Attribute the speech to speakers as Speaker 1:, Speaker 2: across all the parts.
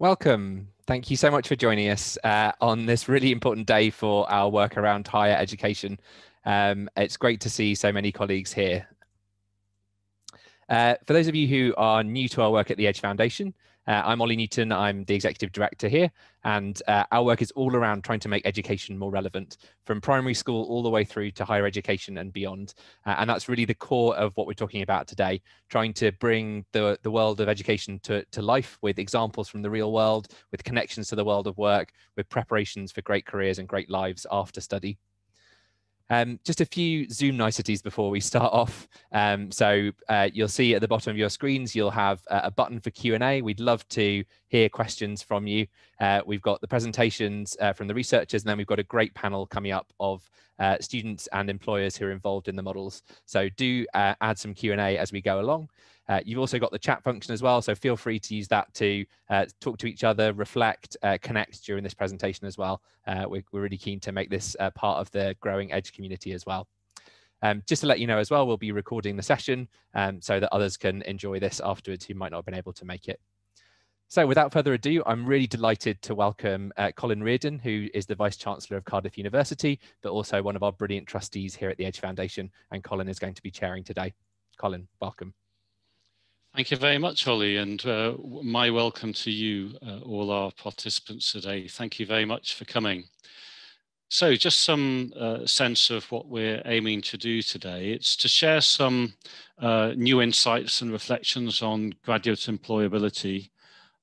Speaker 1: Welcome. Thank you so much for joining us uh, on this really important day for our work around higher education. Um, it's great to see so many colleagues here. Uh, for those of you who are new to our work at the Edge Foundation, uh, I'm Ollie Newton, I'm the Executive Director here, and uh, our work is all around trying to make education more relevant from primary school all the way through to higher education and beyond. Uh, and that's really the core of what we're talking about today, trying to bring the, the world of education to, to life with examples from the real world, with connections to the world of work, with preparations for great careers and great lives after study. Um, just a few Zoom niceties before we start off. Um, so uh, you'll see at the bottom of your screens, you'll have a button for Q&A. We'd love to hear questions from you. Uh, we've got the presentations uh, from the researchers, and then we've got a great panel coming up of uh, students and employers who are involved in the models. So do uh, add some Q&A as we go along. Uh, you've also got the chat function as well, so feel free to use that to uh, talk to each other, reflect, uh, connect during this presentation as well. Uh, we're, we're, really keen to make this uh, part of the growing Edge community as well. Um, just to let you know as well, we'll be recording the session um, so that others can enjoy this afterwards who might not have been able to make it. So without further ado, I'm really delighted to welcome uh, Colin Reardon, who is the Vice Chancellor of Cardiff University, but also one of our brilliant trustees here at the Edge Foundation. And Colin is going to be chairing today. Colin, welcome.
Speaker 2: Thank you very much, Ollie, and uh, my welcome to you, uh, all our participants today. Thank you very much for coming. So just some uh, sense of what we're aiming to do today. It's to share some uh, new insights and reflections on graduate employability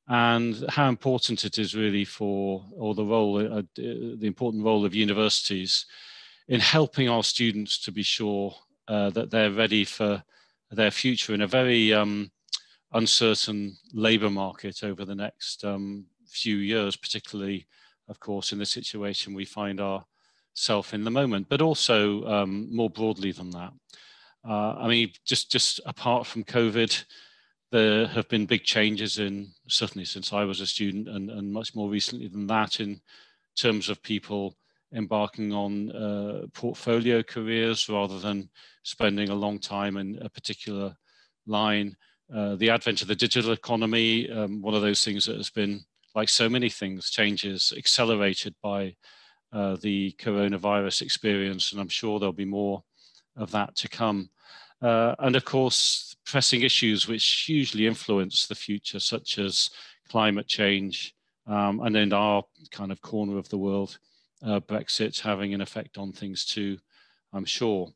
Speaker 2: and how important it is really for, or the role, uh, the important role of universities in helping our students to be sure uh, that they're ready for their future in a very um, uncertain labour market over the next um, few years, particularly, of course, in the situation we find ourselves in the moment, but also um, more broadly than that. Uh, I mean, just just apart from COVID, there have been big changes in certainly since I was a student, and, and much more recently than that, in terms of people embarking on uh, portfolio careers rather than spending a long time in a particular line. Uh, the advent of the digital economy, um, one of those things that has been, like so many things, changes accelerated by uh, the coronavirus experience, and I'm sure there'll be more of that to come. Uh, and of course, pressing issues which hugely influence the future, such as climate change, um, and in our kind of corner of the world, uh, Brexit having an effect on things too, I'm sure.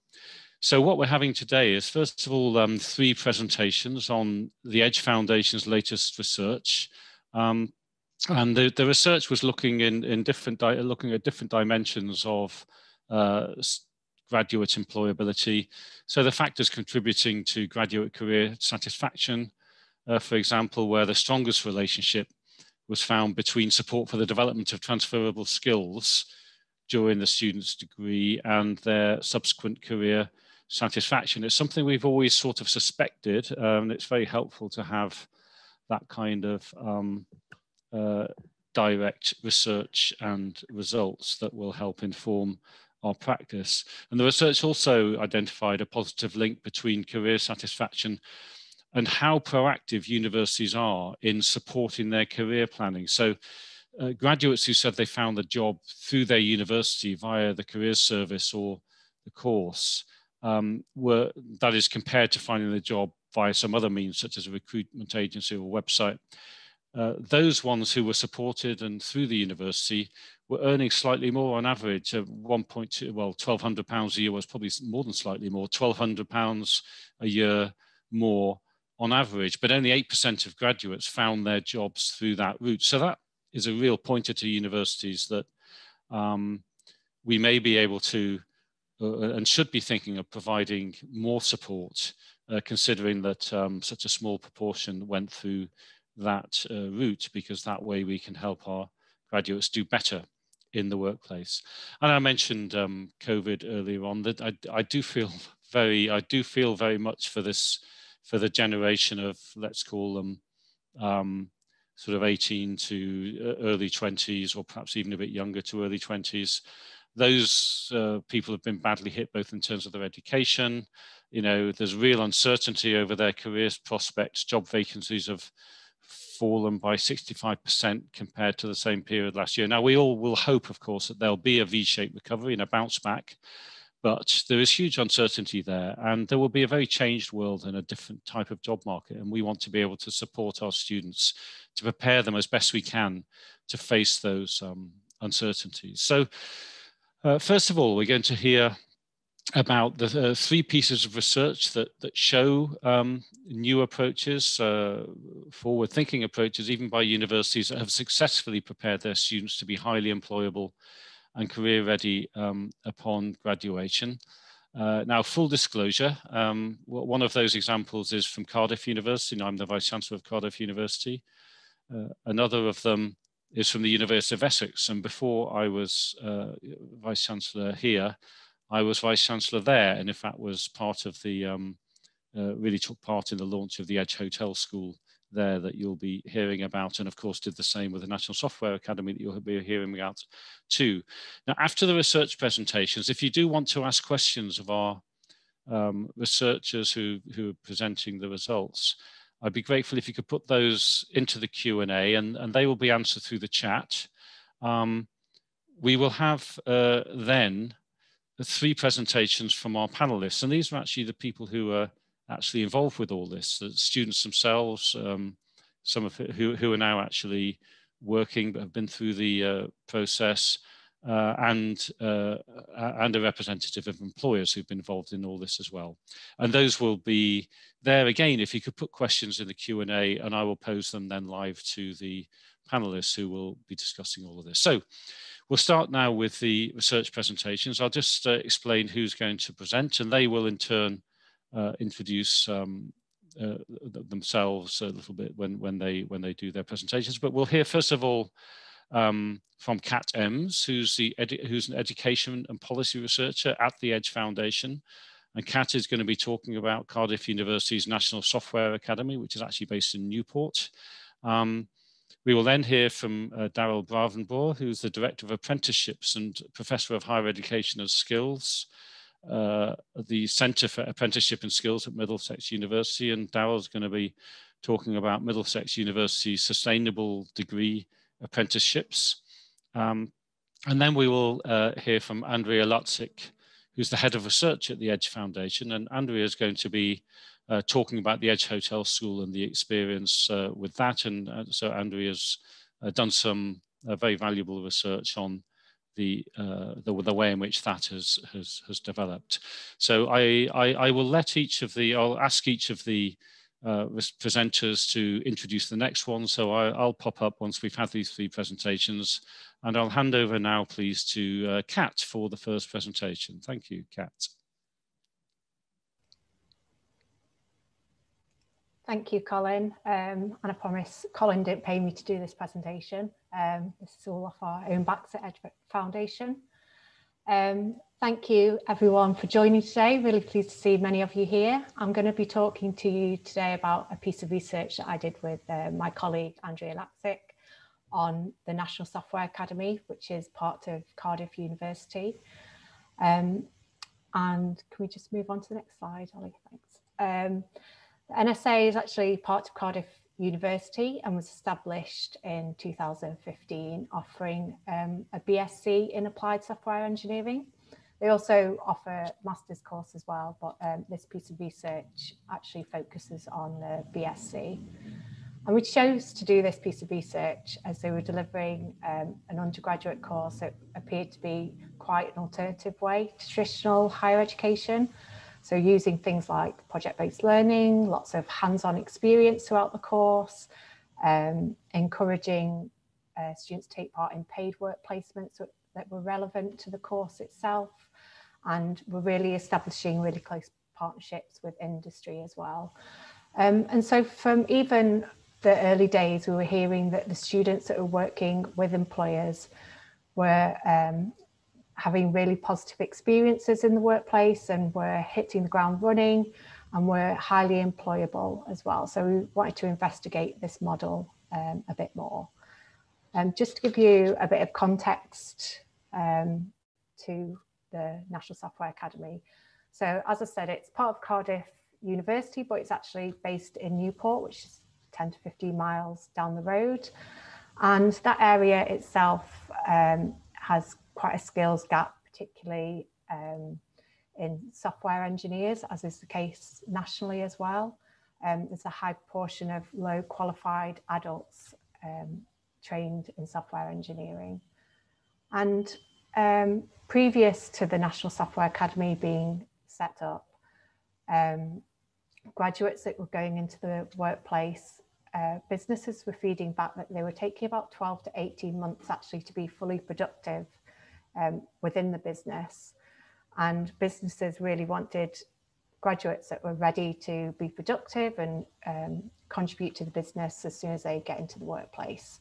Speaker 2: So what we're having today is, first of all, um, three presentations on the Edge Foundation's latest research. Um, and the, the research was looking in, in different, looking at different dimensions of uh, graduate employability. So the factors contributing to graduate career satisfaction, uh, for example, where the strongest relationship was found between support for the development of transferable skills during the student's degree and their subsequent career satisfaction. It's something we've always sort of suspected, um, and it's very helpful to have that kind of um, uh, direct research and results that will help inform our practice. And the research also identified a positive link between career satisfaction and how proactive universities are in supporting their career planning. So uh, graduates who said they found the job through their university via the career service or the course um, were that is compared to finding the job via some other means such as a recruitment agency or website. Uh, those ones who were supported and through the university were earning slightly more on average of 1.2 well 1200 pounds a year was probably more than slightly more 1200 pounds a year more on average but only 8% of graduates found their jobs through that route so that is a real pointer to universities that um, we may be able to and should be thinking of providing more support, uh, considering that um, such a small proportion went through that uh, route, because that way we can help our graduates do better in the workplace. And I mentioned um, COVID earlier on that I, I do feel very, I do feel very much for this, for the generation of, let's call them, um, sort of 18 to uh, early 20s, or perhaps even a bit younger to early 20s, those uh, people have been badly hit both in terms of their education. You know, there's real uncertainty over their careers prospects. Job vacancies have fallen by 65% compared to the same period last year. Now, we all will hope, of course, that there'll be a V-shaped recovery and a bounce back, but there is huge uncertainty there and there will be a very changed world and a different type of job market. And we want to be able to support our students to prepare them as best we can to face those um, uncertainties. So uh, first of all, we're going to hear about the uh, three pieces of research that, that show um, new approaches, uh, forward-thinking approaches, even by universities that have successfully prepared their students to be highly employable and career ready um, upon graduation. Uh, now, full disclosure, um, one of those examples is from Cardiff University, and I'm the Vice Chancellor of Cardiff University. Uh, another of them is from the University of Essex, and before I was uh, Vice Chancellor here, I was Vice Chancellor there, and in fact was part of the, um, uh, really took part in the launch of the Edge Hotel School there that you'll be hearing about, and of course did the same with the National Software Academy that you'll be hearing about too. Now, after the research presentations, if you do want to ask questions of our um, researchers who, who are presenting the results, I'd be grateful if you could put those into the Q&A and, and they will be answered through the chat. Um, we will have uh, then the three presentations from our panelists, and these are actually the people who are actually involved with all this. The students themselves, um, some of who, who are now actually working but have been through the uh, process, uh, and uh, and a representative of employers who've been involved in all this as well. And those will be there again. If you could put questions in the Q and A, and I will pose them then live to the panelists who will be discussing all of this. So. We'll start now with the research presentations. I'll just uh, explain who's going to present and they will in turn uh, introduce um, uh, themselves a little bit when when they when they do their presentations. But we'll hear first of all um, from Kat Emms, who's the who's an education and policy researcher at the Edge Foundation. And Kat is going to be talking about Cardiff University's National Software Academy, which is actually based in Newport. Um, we will then hear from uh, Daryll Bravenboer, who's the Director of Apprenticeships and Professor of Higher Education and Skills uh, the Centre for Apprenticeship and Skills at Middlesex University, and Daryll's going to be talking about Middlesex University's sustainable degree apprenticeships. Um, and then we will uh, hear from Andrea Laczik, who's the head of research at the Edge Foundation. And Andrea is going to be uh, talking about the Edge Hotel School and the experience uh, with that. And uh, so Andrea's uh, done some uh, very valuable research on the, the, the way in which that has has, has developed. So I, I, I will let each of the I'll ask each of the uh, presenters to introduce the next one. So I, will pop up once we've had these three presentations, and I'll hand over now, please, to uh, Kat for the first presentation. Thank you, Kat.
Speaker 3: Thank you, Colin. Um, and I promise Colin didn't pay me to do this presentation. Um, this is all off our own backs at Edge Foundation. Um, thank you everyone for joining today. Really pleased to see many of you here. I'm going to be talking to you today about a piece of research that I did with uh, my colleague Andrea Laczik on the National Software Academy, which is part of Cardiff University. Um, and can we just move on to the next slide, Ollie? Thanks. Um, NSA is actually part of Cardiff University and was established in 2015, offering um, a BSc in Applied Software Engineering. They also offer master's course as well, but um, this piece of research actually focuses on the BSc. And we chose to do this piece of research as they were delivering um, an undergraduate course that appeared to be quite an alternative way to traditional higher education. So using things like project-based learning, lots of hands-on experience throughout the course, um, encouraging uh, students to take part in paid work placements that were relevant to the course itself. And we're really establishing really close partnerships with industry as well. Um, and so from even the early days, we were hearing that the students that were working with employers were um, having really positive experiences in the workplace and were hitting the ground running and were highly employable as well. So we wanted to investigate this model um, a bit more. Um, just to give you a bit of context um, to the National Software Academy. So as I said, it's part of Cardiff University, but it's actually based in Newport, which is 10 to 15 miles down the road. And that area itself um, has quite a skills gap, particularly um, in software engineers, as is the case nationally as well. Um, there's a high proportion of low qualified adults um, trained in software engineering. And um, previous to the National Software Academy being set up, um, graduates that were going into the workplace, uh, businesses were feeding back that they were taking about 12 to 18 months actually to be fully productive um, within the business. And businesses really wanted graduates that were ready to be productive and um, contribute to the business as soon as they get into the workplace.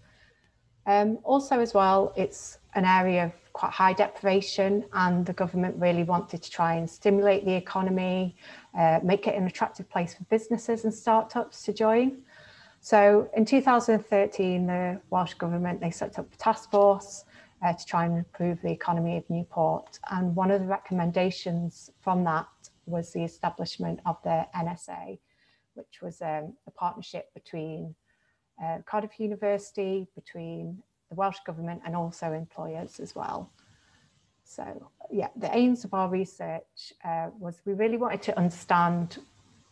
Speaker 3: Um, also as well, it's an area of quite high deprivation and the government really wanted to try and stimulate the economy, uh, make it an attractive place for businesses and startups to join. So in 2013, the Welsh Government, they set up a task force uh, to try and improve the economy of Newport. And one of the recommendations from that was the establishment of the NSA, which was um, a partnership between uh, Cardiff University, between the Welsh Government and also employers as well. So yeah, the aims of our research uh, was we really wanted to understand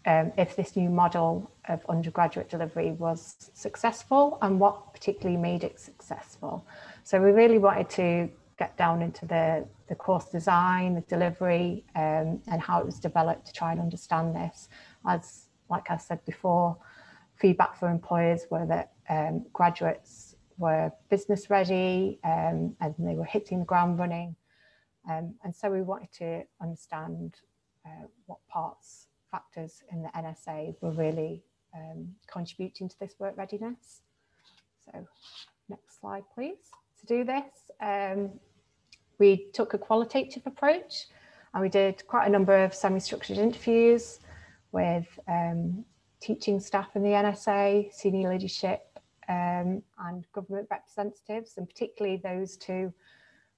Speaker 3: um, if this new model of undergraduate delivery was successful and what particularly made it successful. So we really wanted to get down into the, the course design, the delivery, um, and how it was developed to try and understand this. As, like I said before, feedback for employers were that um, graduates were business ready um, and they were hitting the ground running. Um, and so we wanted to understand uh, what parts, factors in the NSA were really um, contributing to this work readiness. So next slide, please. To do this, um, we took a qualitative approach and we did quite a number of semi-structured interviews with um, teaching staff in the NSA, senior leadership um, and government representatives, and particularly those two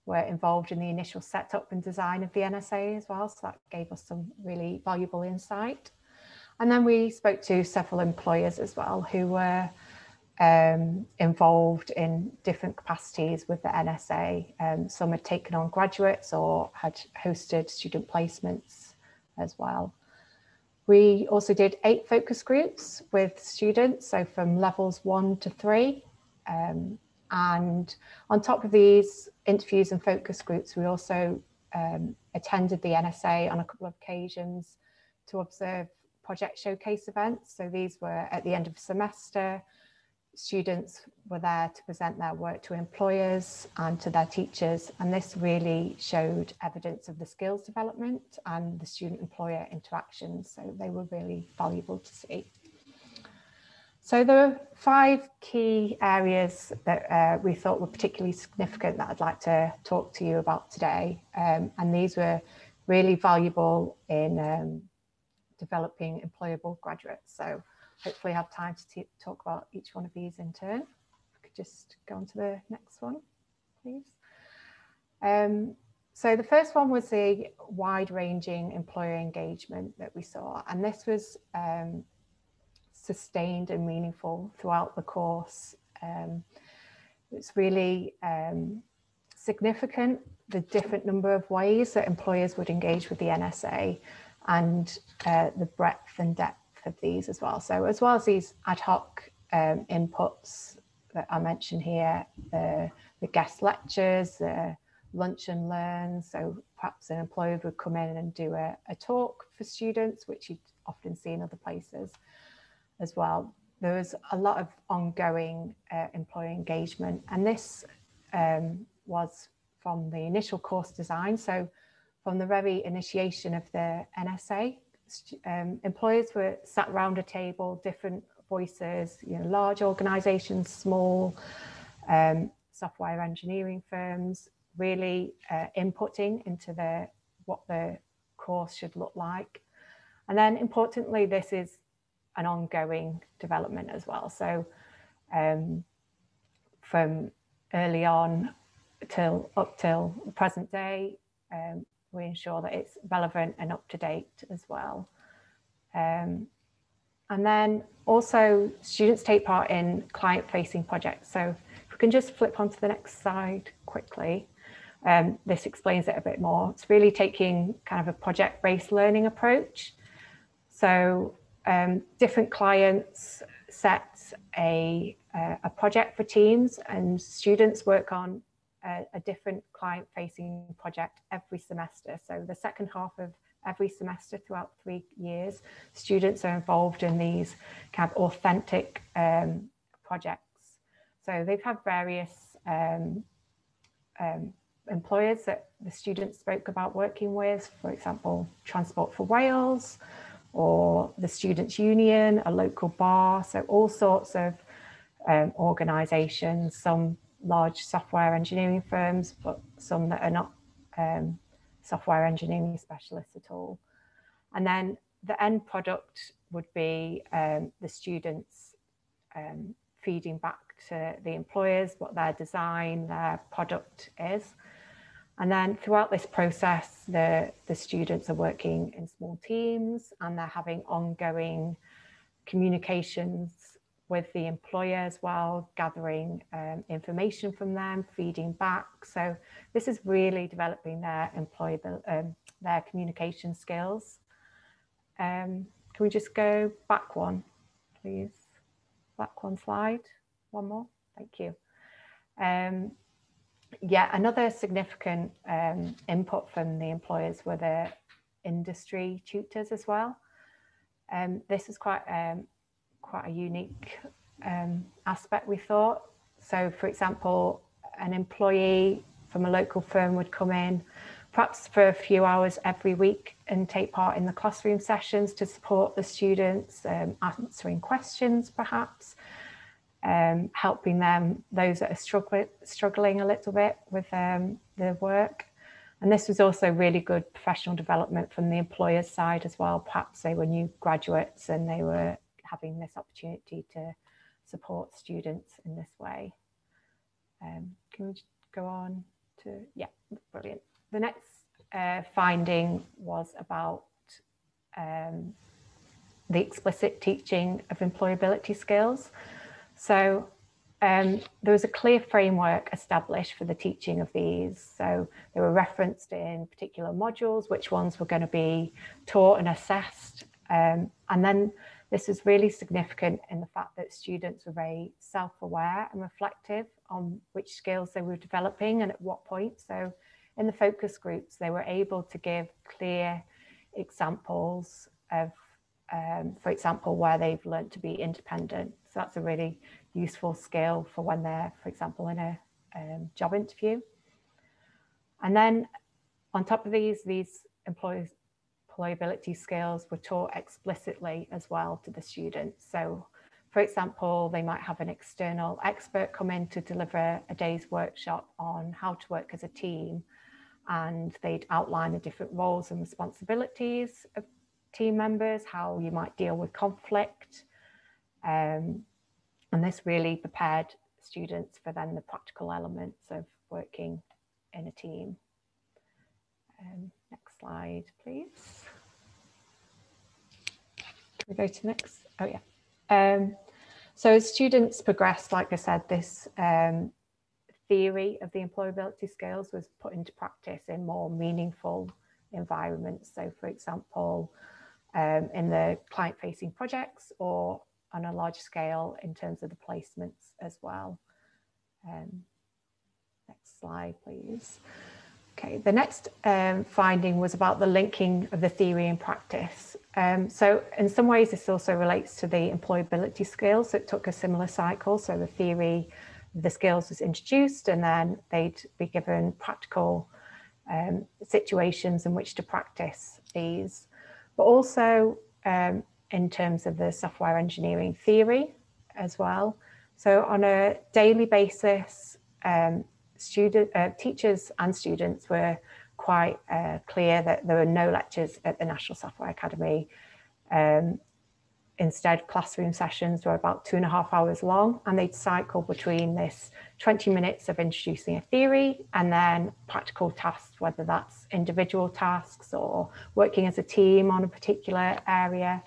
Speaker 3: were involved in the initial setup and design of the NSA as well. So that gave us some really valuable insight. And then we spoke to several employers as well who were um, involved in different capacities with the NSA. Um, some had taken on graduates or had hosted student placements as well. We also did eight focus groups with students, so from levels one to three. Um, and on top of these interviews and focus groups, we also um, attended the NSA on a couple of occasions to observe project showcase events. So these were at the end of semester, students were there to present their work to employers and to their teachers and this really showed evidence of the skills development and the student employer interactions so they were really valuable to see. So there are five key areas that uh, we thought were particularly significant that I'd like to talk to you about today um, and these were really valuable in um, developing employable graduates. So hopefully have time to talk about each one of these in turn. I could just go on to the next one, please. Um, so the first one was the wide-ranging employer engagement that we saw, and this was um, sustained and meaningful throughout the course. Um, it's really um, significant the different number of ways that employers would engage with the NSA and uh, the breadth and depth of these as well. So as well as these ad hoc um, inputs that I mentioned here, the, the guest lectures, the lunch and learn. So perhaps an employer would come in and do a, a talk for students, which you'd often see in other places as well. There was a lot of ongoing uh, employee engagement and this um, was from the initial course design. So from the very initiation of the NSA, um, employers were sat around a table, different voices, you know, large organizations, small um, software engineering firms, really uh, inputting into the what the course should look like. And then importantly, this is an ongoing development as well. So um, from early on till up till present day, um, we ensure that it's relevant and up to date as well. Um, and then also students take part in client facing projects. So if we can just flip onto the next slide quickly, um, this explains it a bit more. It's really taking kind of a project based learning approach. So um, different clients set a, uh, a project for teams and students work on a, a different client facing project every semester. So the second half of every semester throughout three years, students are involved in these kind of authentic um, projects. So they've had various um, um, employers that the students spoke about working with, for example, Transport for Wales or the Students' Union, a local bar, so all sorts of um, organisations, some large software engineering firms, but some that are not um, software engineering specialists at all. And then the end product would be um, the students um, feeding back to the employers what their design, their product is. And then throughout this process, the, the students are working in small teams and they're having ongoing communications with the employer as well, gathering um, information from them, feeding back. So this is really developing their employable, um, their communication skills. Um, can we just go back one, please? Back one slide, one more, thank you. Um, yeah, another significant um, input from the employers were the industry tutors as well. Um, this is quite um, quite a unique um, aspect, we thought. So, for example, an employee from a local firm would come in, perhaps for a few hours every week, and take part in the classroom sessions to support the students, um, answering questions perhaps, um, helping them, those that are struggling, struggling a little bit with um, the work. And this was also really good professional development from the employer's side as well. Perhaps they were new graduates and they were having this opportunity to support students in this way. Um, can we go on to, yeah, brilliant. The next uh, finding was about um, the explicit teaching of employability skills. So um, there was a clear framework established for the teaching of these. So they were referenced in particular modules, which ones were going to be taught and assessed. Um, and then this is really significant in the fact that students were very self-aware and reflective on which skills they were developing and at what point. So in the focus groups, they were able to give clear examples of, um, for example, where they've learned to be independent. So that's a really useful skill for when they're, for example, in a um, job interview. And then on top of these, these employees employability skills were taught explicitly as well to the students. So for example, they might have an external expert come in to deliver a day's workshop on how to work as a team and they'd outline the different roles and responsibilities of team members, how you might deal with conflict. Um, and this really prepared students for then the practical elements of working in a team. Um, slide, please Can we go to next? Oh yeah. Um, so as students progress, like I said, this um, theory of the employability skills was put into practice in more meaningful environments. So for example, um, in the client-facing projects or on a large scale in terms of the placements as well. Um, next slide, please. Okay, the next um, finding was about the linking of the theory and practice. Um, so in some ways, this also relates to the employability skills. It took a similar cycle. So the theory, the skills was introduced and then they'd be given practical um, situations in which to practice these. But also um, in terms of the software engineering theory as well. So on a daily basis, um, student, uh, teachers and students were quite uh, clear that there were no lectures at the National Software Academy. Um, instead, classroom sessions were about two and a half hours long and they'd cycle between this 20 minutes of introducing a theory and then practical tasks, whether that's individual tasks or working as a team on a particular area.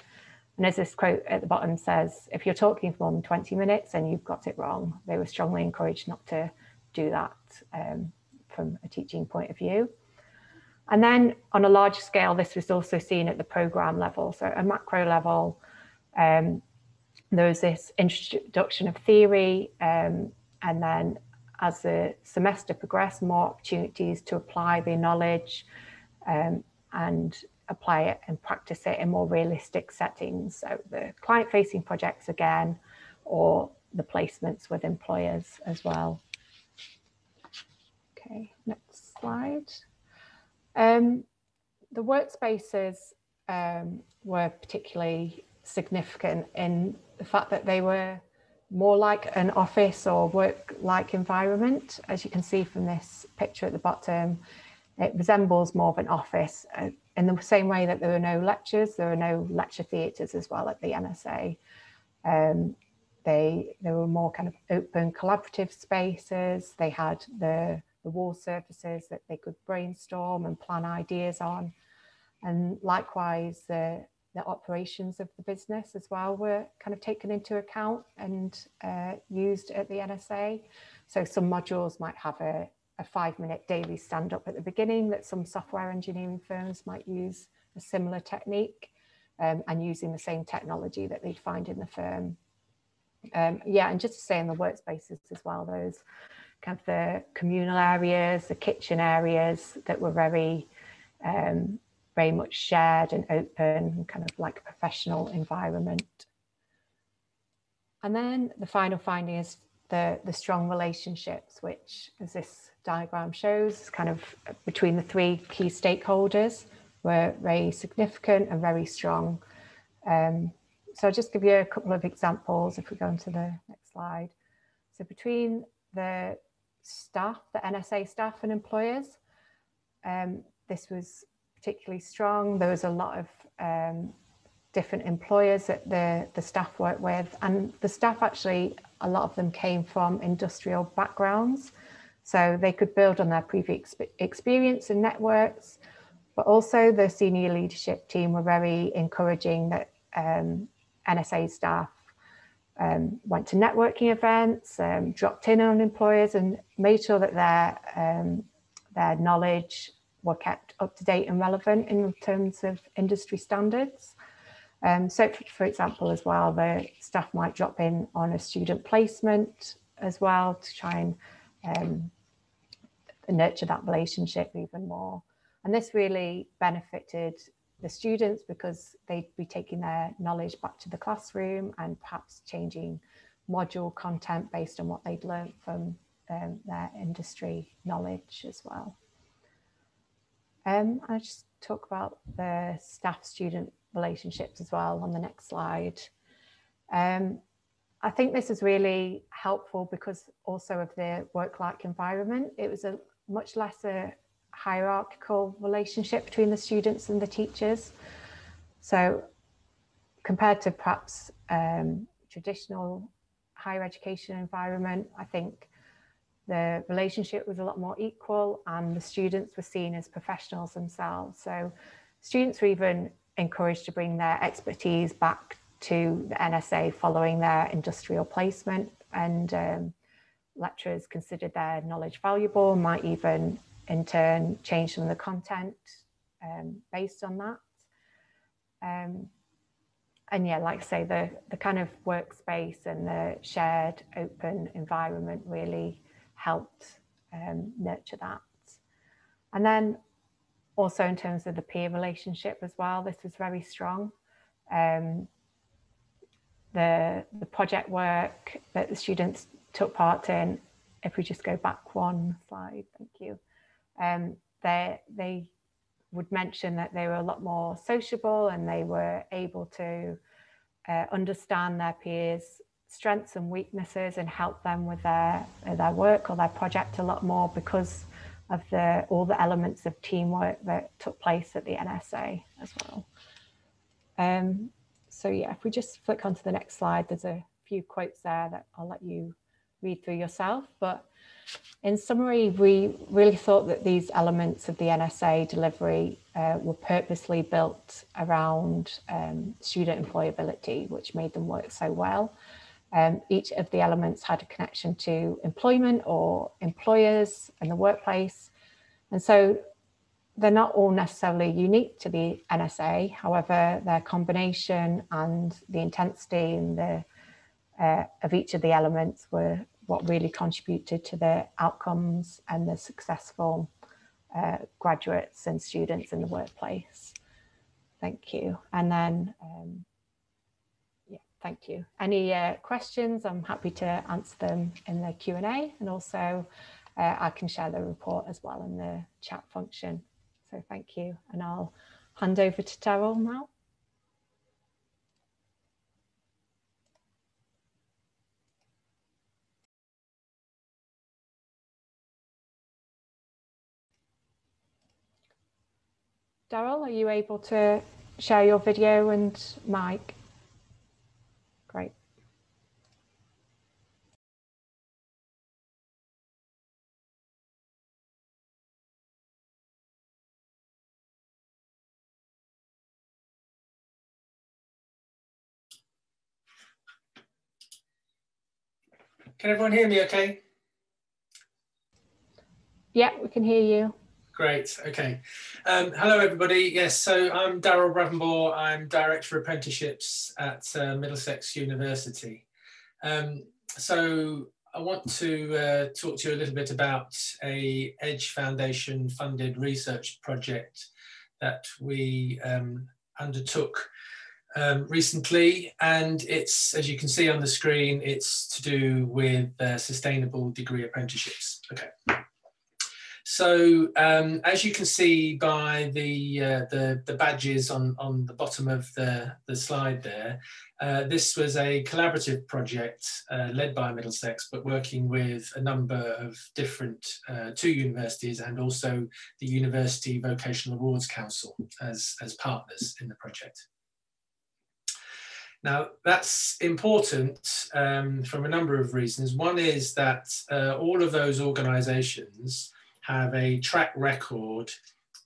Speaker 3: And as this quote at the bottom says, if you're talking for more than 20 minutes and you've got it wrong, they were strongly encouraged not to do that um, from a teaching point of view. And then on a larger scale, this was also seen at the program level. So a macro level, um, there was this introduction of theory, um, and then as the semester progressed, more opportunities to apply the knowledge um, and apply it and practice it in more realistic settings. So the client facing projects again, or the placements with employers as well. Okay, next slide. Um, the workspaces um, were particularly significant in the fact that they were more like an office or work-like environment. As you can see from this picture at the bottom, it resembles more of an office uh, in the same way that there were no lectures, there were no lecture theatres as well at the NSA. Um, they, there were more kind of open collaborative spaces. They had the, the war surfaces that they could brainstorm and plan ideas on. And likewise, the, the operations of the business as well were kind of taken into account and uh, used at the NSA. So some modules might have a, a five minute daily stand up at the beginning that some software engineering firms might use a similar technique um, and using the same technology that they'd find in the firm. Um, yeah, and just to say in the workspaces as well, those kind of the communal areas, the kitchen areas that were very um, very much shared and open, kind of like a professional environment. And then the final finding is the, the strong relationships, which as this diagram shows, kind of between the three key stakeholders were very significant and very strong. Um, so I'll just give you a couple of examples if we go on to the next slide. So between the staff, the NSA staff and employers, um, this was particularly strong. There was a lot of um, different employers that the, the staff worked with and the staff actually, a lot of them came from industrial backgrounds. So they could build on their previous experience and networks, but also the senior leadership team were very encouraging that um, NSA staff um, went to networking events, um, dropped in on employers and made sure that their, um, their knowledge were kept up to date and relevant in terms of industry standards. Um, so for example, as well, the staff might drop in on a student placement as well to try and um, nurture that relationship even more. And this really benefited the students because they'd be taking their knowledge back to the classroom and perhaps changing module content based on what they'd learned from um, their industry knowledge as well. Um, I just talk about the staff student relationships as well on the next slide. Um, I think this is really helpful because also of the work-like environment. It was a much less a hierarchical relationship between the students and the teachers. So compared to perhaps um, traditional higher education environment, I think the relationship was a lot more equal and the students were seen as professionals themselves. So students were even encouraged to bring their expertise back to the NSA following their industrial placement and um, lecturers considered their knowledge valuable, might even in turn change some of the content um, based on that. Um, and yeah, like I say, the, the kind of workspace and the shared open environment really helped um, nurture that. And then also in terms of the peer relationship as well, this was very strong. Um, the, the project work that the students took part in, if we just go back one slide, thank you, um, they, they would mention that they were a lot more sociable and they were able to uh, understand their peers strengths and weaknesses and help them with their their work or their project a lot more because of the all the elements of teamwork that took place at the NSA as well. Um, so yeah, if we just flick onto the next slide, there's a few quotes there that I'll let you read through yourself, but in summary, we really thought that these elements of the NSA delivery uh, were purposely built around um, student employability, which made them work so well. Um, each of the elements had a connection to employment or employers and the workplace. And so they're not all necessarily unique to the NSA. However, their combination and the intensity and the uh, of each of the elements were what really contributed to the outcomes and the successful uh, graduates and students in the workplace. Thank you. And then, um, yeah, thank you. Any uh, questions? I'm happy to answer them in the Q&A and also uh, I can share the report as well in the chat function. So thank you. And I'll hand over to Daryll now. Daryll, are you able to share your video and mic? Great.
Speaker 4: Can everyone hear me okay?
Speaker 3: Yeah, we can hear you.
Speaker 4: Great. Okay. Um, hello, everybody. Yes, so I'm Daryll Bravenboer. I'm Director of Apprenticeships at uh, Middlesex University. Um, so I want to uh, talk to you a little bit about a Edge Foundation funded research project that we um, undertook um, recently. And it's, as you can see on the screen, it's to do with uh, sustainable degree apprenticeships. Okay. So um, as you can see by the, uh, the, the, badges on, on the bottom of the, the slide there, uh, this was a collaborative project uh, led by Middlesex, but working with a number of different, uh, two universities and also the University Vocational Awards Council as, as partners in the project. Now, that's important um, from a number of reasons. One is that uh, all of those organizations have a track record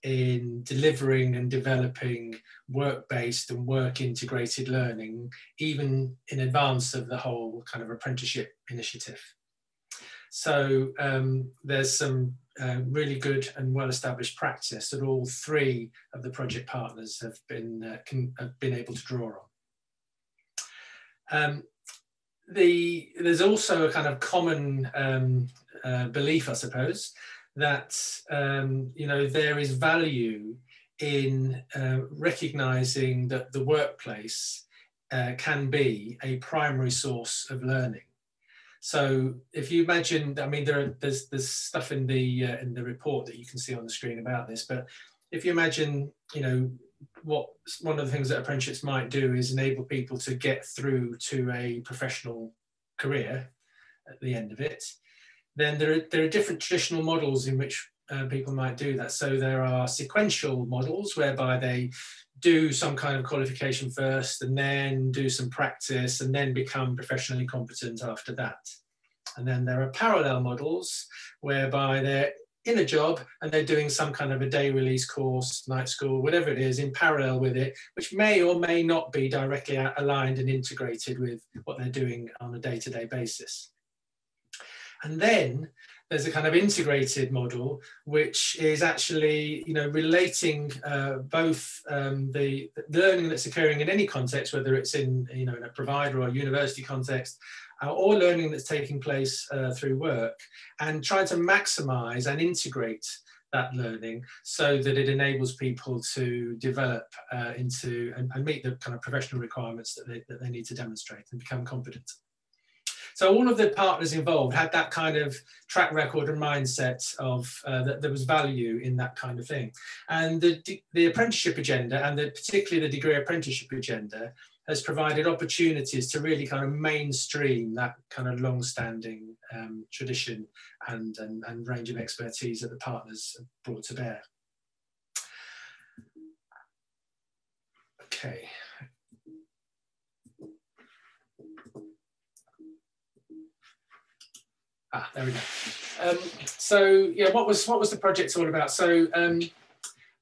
Speaker 4: in delivering and developing work-based and work-integrated learning, even in advance of the whole kind of apprenticeship initiative. So um, there's some uh, really good and well-established practice that all three of the project partners have been, uh, can, have been able to draw on. Um, the, there's also a kind of common um, uh, belief, I suppose, that um, you know there is value in uh, recognizing that the workplace uh, can be a primary source of learning. So if you imagine, I mean, there are, there's there's stuff in the uh, in the report that you can see on the screen about this, but if you imagine, you know, what one of the things that apprenticeships might do is enable people to get through to a professional career at the end of it then there are, there are different traditional models in which uh, people might do that. So there are sequential models whereby they do some kind of qualification first and then do some practice and then become professionally competent after that. And then there are parallel models whereby they're in a job and they're doing some kind of a day release course, night school, whatever it is, in parallel with it, which may or may not be directly aligned and integrated with what they're doing on a day to day basis. And then there's a kind of integrated model, which is actually, you know, relating uh, both um, the, the, learning that's occurring in any context, whether it's in, you know, in a provider or university context, uh, or learning that's taking place uh, through work, and trying to maximize and integrate that learning so that it enables people to develop uh, into and, and, meet the kind of professional requirements that they, that they need to demonstrate and become competent. So all of the partners involved had that kind of track record and mindset of uh, that there was value in that kind of thing. And the, the apprenticeship agenda and the, particularly the degree apprenticeship agenda has provided opportunities to really kind of mainstream that kind of long-standing um, tradition and, and, and range of expertise that the partners have brought to bear. Okay. Ah, there we go. Um, so yeah, what was what was the project all about? So um,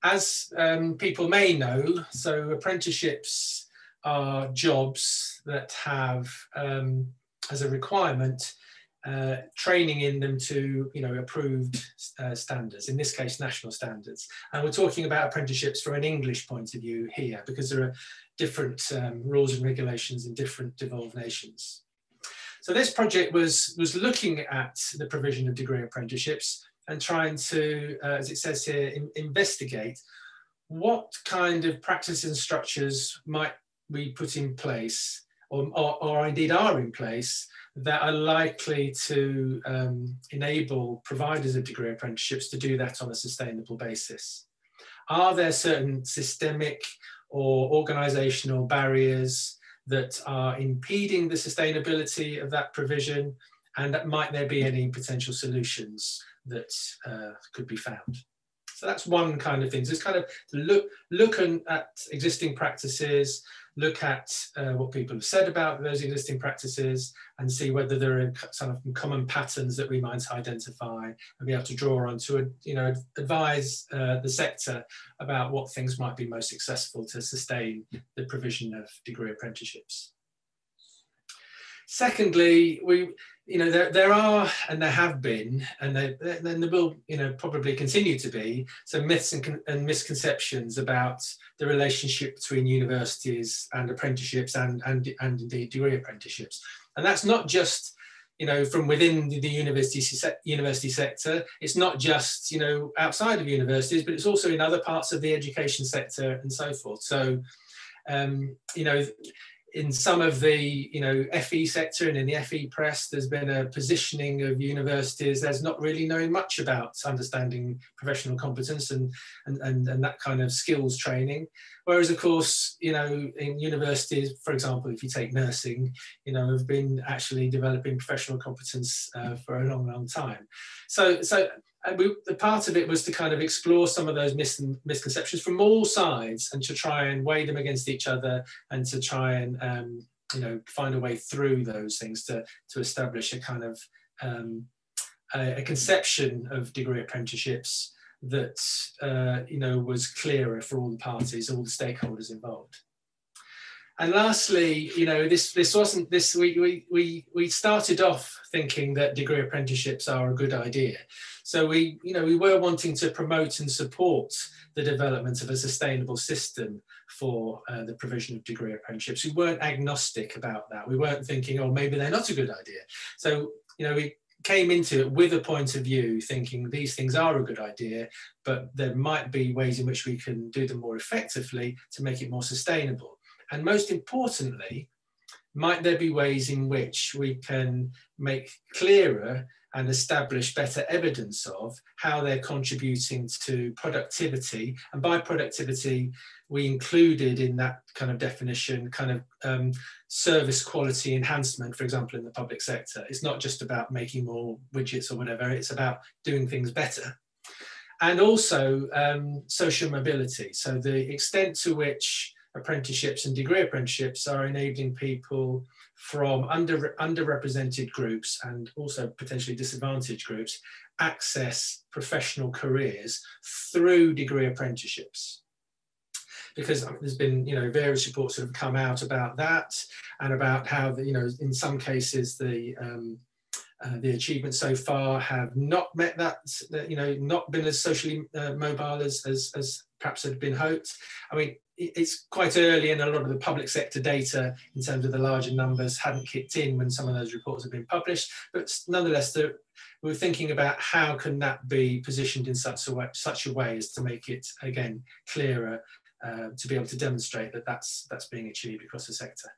Speaker 4: as um, people may know, so apprenticeships are jobs that have um, as a requirement uh, training in them to you know approved uh, standards in this case national standards and we're talking about apprenticeships from an english point of view here because there are different um, rules and regulations in different devolved nations so this project was was looking at the provision of degree apprenticeships and trying to uh, as it says here in, investigate what kind of practices and structures might we put in place or, or, or indeed are in place that are likely to um, enable providers of degree apprenticeships to do that on a sustainable basis? Are there certain systemic or organizational barriers that are impeding the sustainability of that provision? And that might there be any potential solutions that uh, could be found? So that's one kind of thing. It's kind of look, looking at existing practices, look at uh, what people have said about those existing practices and see whether there are some of common patterns that we might identify and be able to draw on to, you know, advise uh, the sector about what things might be most successful to sustain the provision of degree apprenticeships. Secondly, we, you know, there, there are and there have been, and there, then there will, you know, probably continue to be some myths and, and misconceptions about the relationship between universities and apprenticeships and, and, and indeed degree apprenticeships. And that's not just you know, from within the university se university sector. It's not just you know outside of universities, but it's also in other parts of the education sector and so forth. So, um, you know, in some of the you know FE sector and in the FE press, there's been a positioning of universities as not really knowing much about understanding professional competence and, and, and, and that kind of skills training. Whereas, of course, you know, in universities, for example, if you take nursing, you know, have been actually developing professional competence uh, for a long, long time. So, so we, the part of it was to kind of explore some of those mis misconceptions from all sides and to try and weigh them against each other and to try and um, you know find a way through those things to to establish a kind of um, a, a, conception of degree apprenticeships that uh, you know was clearer for all the parties, all the stakeholders involved. And lastly, you know, this this wasn't this we we we we started off thinking that degree apprenticeships are a good idea. So we, you know, we were wanting to promote and support the development of a sustainable system for uh, the provision of degree apprenticeships. We weren't agnostic about that. We weren't thinking, oh, maybe they're not a good idea. So, you know, we came into it with a point of view thinking these things are a good idea, but there might be ways in which we can do them more effectively to make it more sustainable. And most importantly, might there be ways in which we can make clearer and establish better evidence of how they're contributing to productivity. And by productivity, we included in that kind of definition kind of um, service quality enhancement, for example, in the public sector. It's not just about making more widgets or whatever, it's about doing things better. And also um, social mobility. So the extent to which apprenticeships and degree apprenticeships are enabling people from under, underrepresented groups and also potentially disadvantaged groups access professional careers through degree apprenticeships because there's been you know various reports that have come out about that and about how the, you know in some cases the um, uh, the achievements so far have not met that, you know, not been as socially uh, mobile as, as, as perhaps had been hoped. I mean, it's quite early and a lot of the public sector data in terms of the larger numbers hadn't kicked in when some of those reports have been published. But nonetheless we're thinking about how can that be positioned in such a way, such a way as to make it again clearer uh, to be able to demonstrate that that's that's being achieved across the sector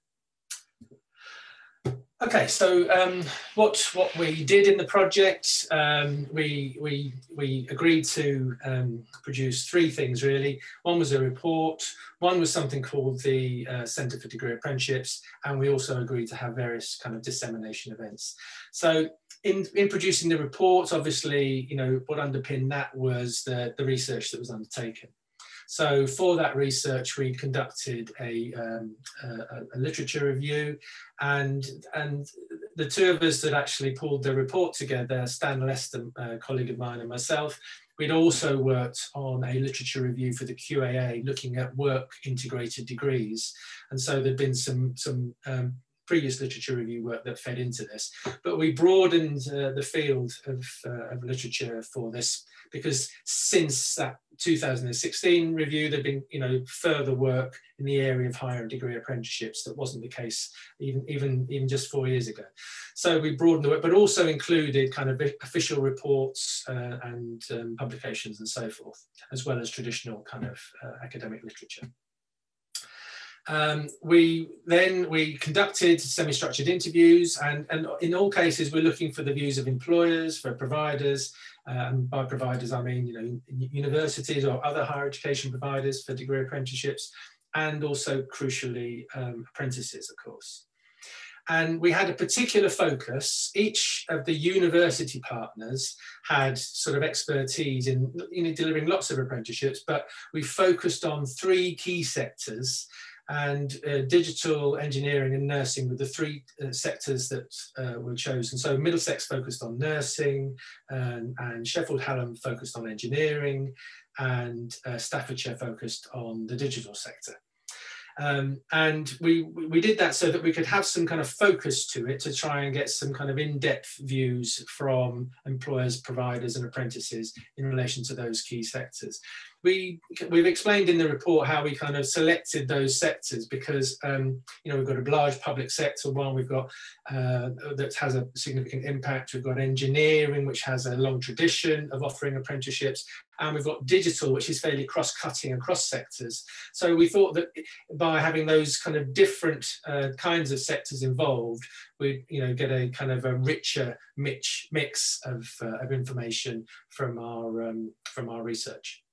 Speaker 4: Okay, so um, what what we did in the project, um, we we we agreed to um, produce three things really. One was a report, one was something called the uh, Centre for Degree Apprenticeships, and we also agreed to have various kind of dissemination events. So in in producing the report, obviously, you know what underpinned that was the the research that was undertaken. So for that research, we conducted a, um, a, a, literature review and, and the two of us that actually pulled the report together, Stan Lester, a colleague of mine and myself, we'd also worked on a literature review for the QAA looking at work integrated degrees. And so there'd been some, some um, previous literature review work that fed into this. But we broadened uh, the field of, uh, of literature for this because since that 2016 review, there'd been you know further work in the area of higher degree apprenticeships that wasn't the case even even even just four years ago. So we broadened the work, but also included kind of official reports uh, and um, publications and so forth, as well as traditional kind of uh, academic literature. Um, we then we conducted semi-structured interviews and, and in all cases we're looking for the views of employers, for providers, and by providers I mean you know universities or other higher education providers for degree apprenticeships and also crucially um, apprentices of course. And we had a particular focus. Each of the university partners had sort of expertise in, in delivering lots of apprenticeships, but we focused on three key sectors and uh, digital engineering and nursing were the three uh, sectors that uh, were chosen. So Middlesex focused on nursing and, and Sheffield Hallam focused on engineering and uh, Staffordshire focused on the digital sector. Um, and we, we did that so that we could have some kind of focus to it to try and get some kind of in-depth views from employers, providers and apprentices in relation to those key sectors. We we've explained in the report how we kind of selected those sectors because um, you know we've got a large public sector one we've got uh, that has a significant impact. We've got engineering which has a long tradition of offering apprenticeships and we've got digital which is fairly cross-cutting across sectors. So we thought that by having those kind of different uh, kinds of sectors involved we you know get a kind of a richer mix mix of, uh, of information from our um, from our research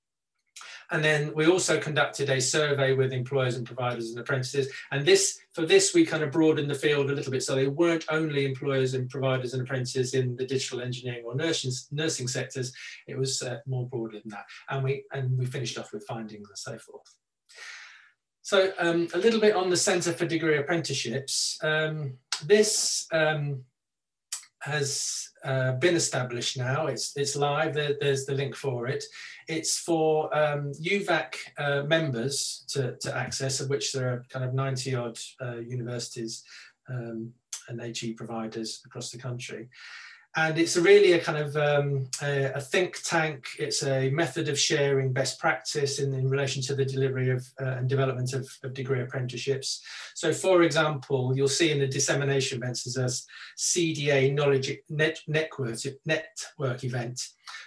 Speaker 4: and then we also conducted a survey with employers and providers and apprentices. And this, for this, we kind of broadened the field a little bit. So they weren't only employers and providers and apprentices in the digital engineering or nursing, nursing sectors. It was uh, more broadly than that. And we, and we finished off with findings and so forth. So um, a little bit on the Centre for Degree Apprenticeships. Um, this um, has uh, been established now. It's, it's live, there, there's the link for it. It's for um, UVAC uh, members to, to access, of which there are kind of 90 odd uh, universities um, and HE providers across the country and it's really a kind of um, a, a, think tank. It's a method of sharing best practice in, in relation to the delivery of uh, and development of, of, degree apprenticeships. So, for example, you'll see in the dissemination events there's CDA knowledge net, network network event,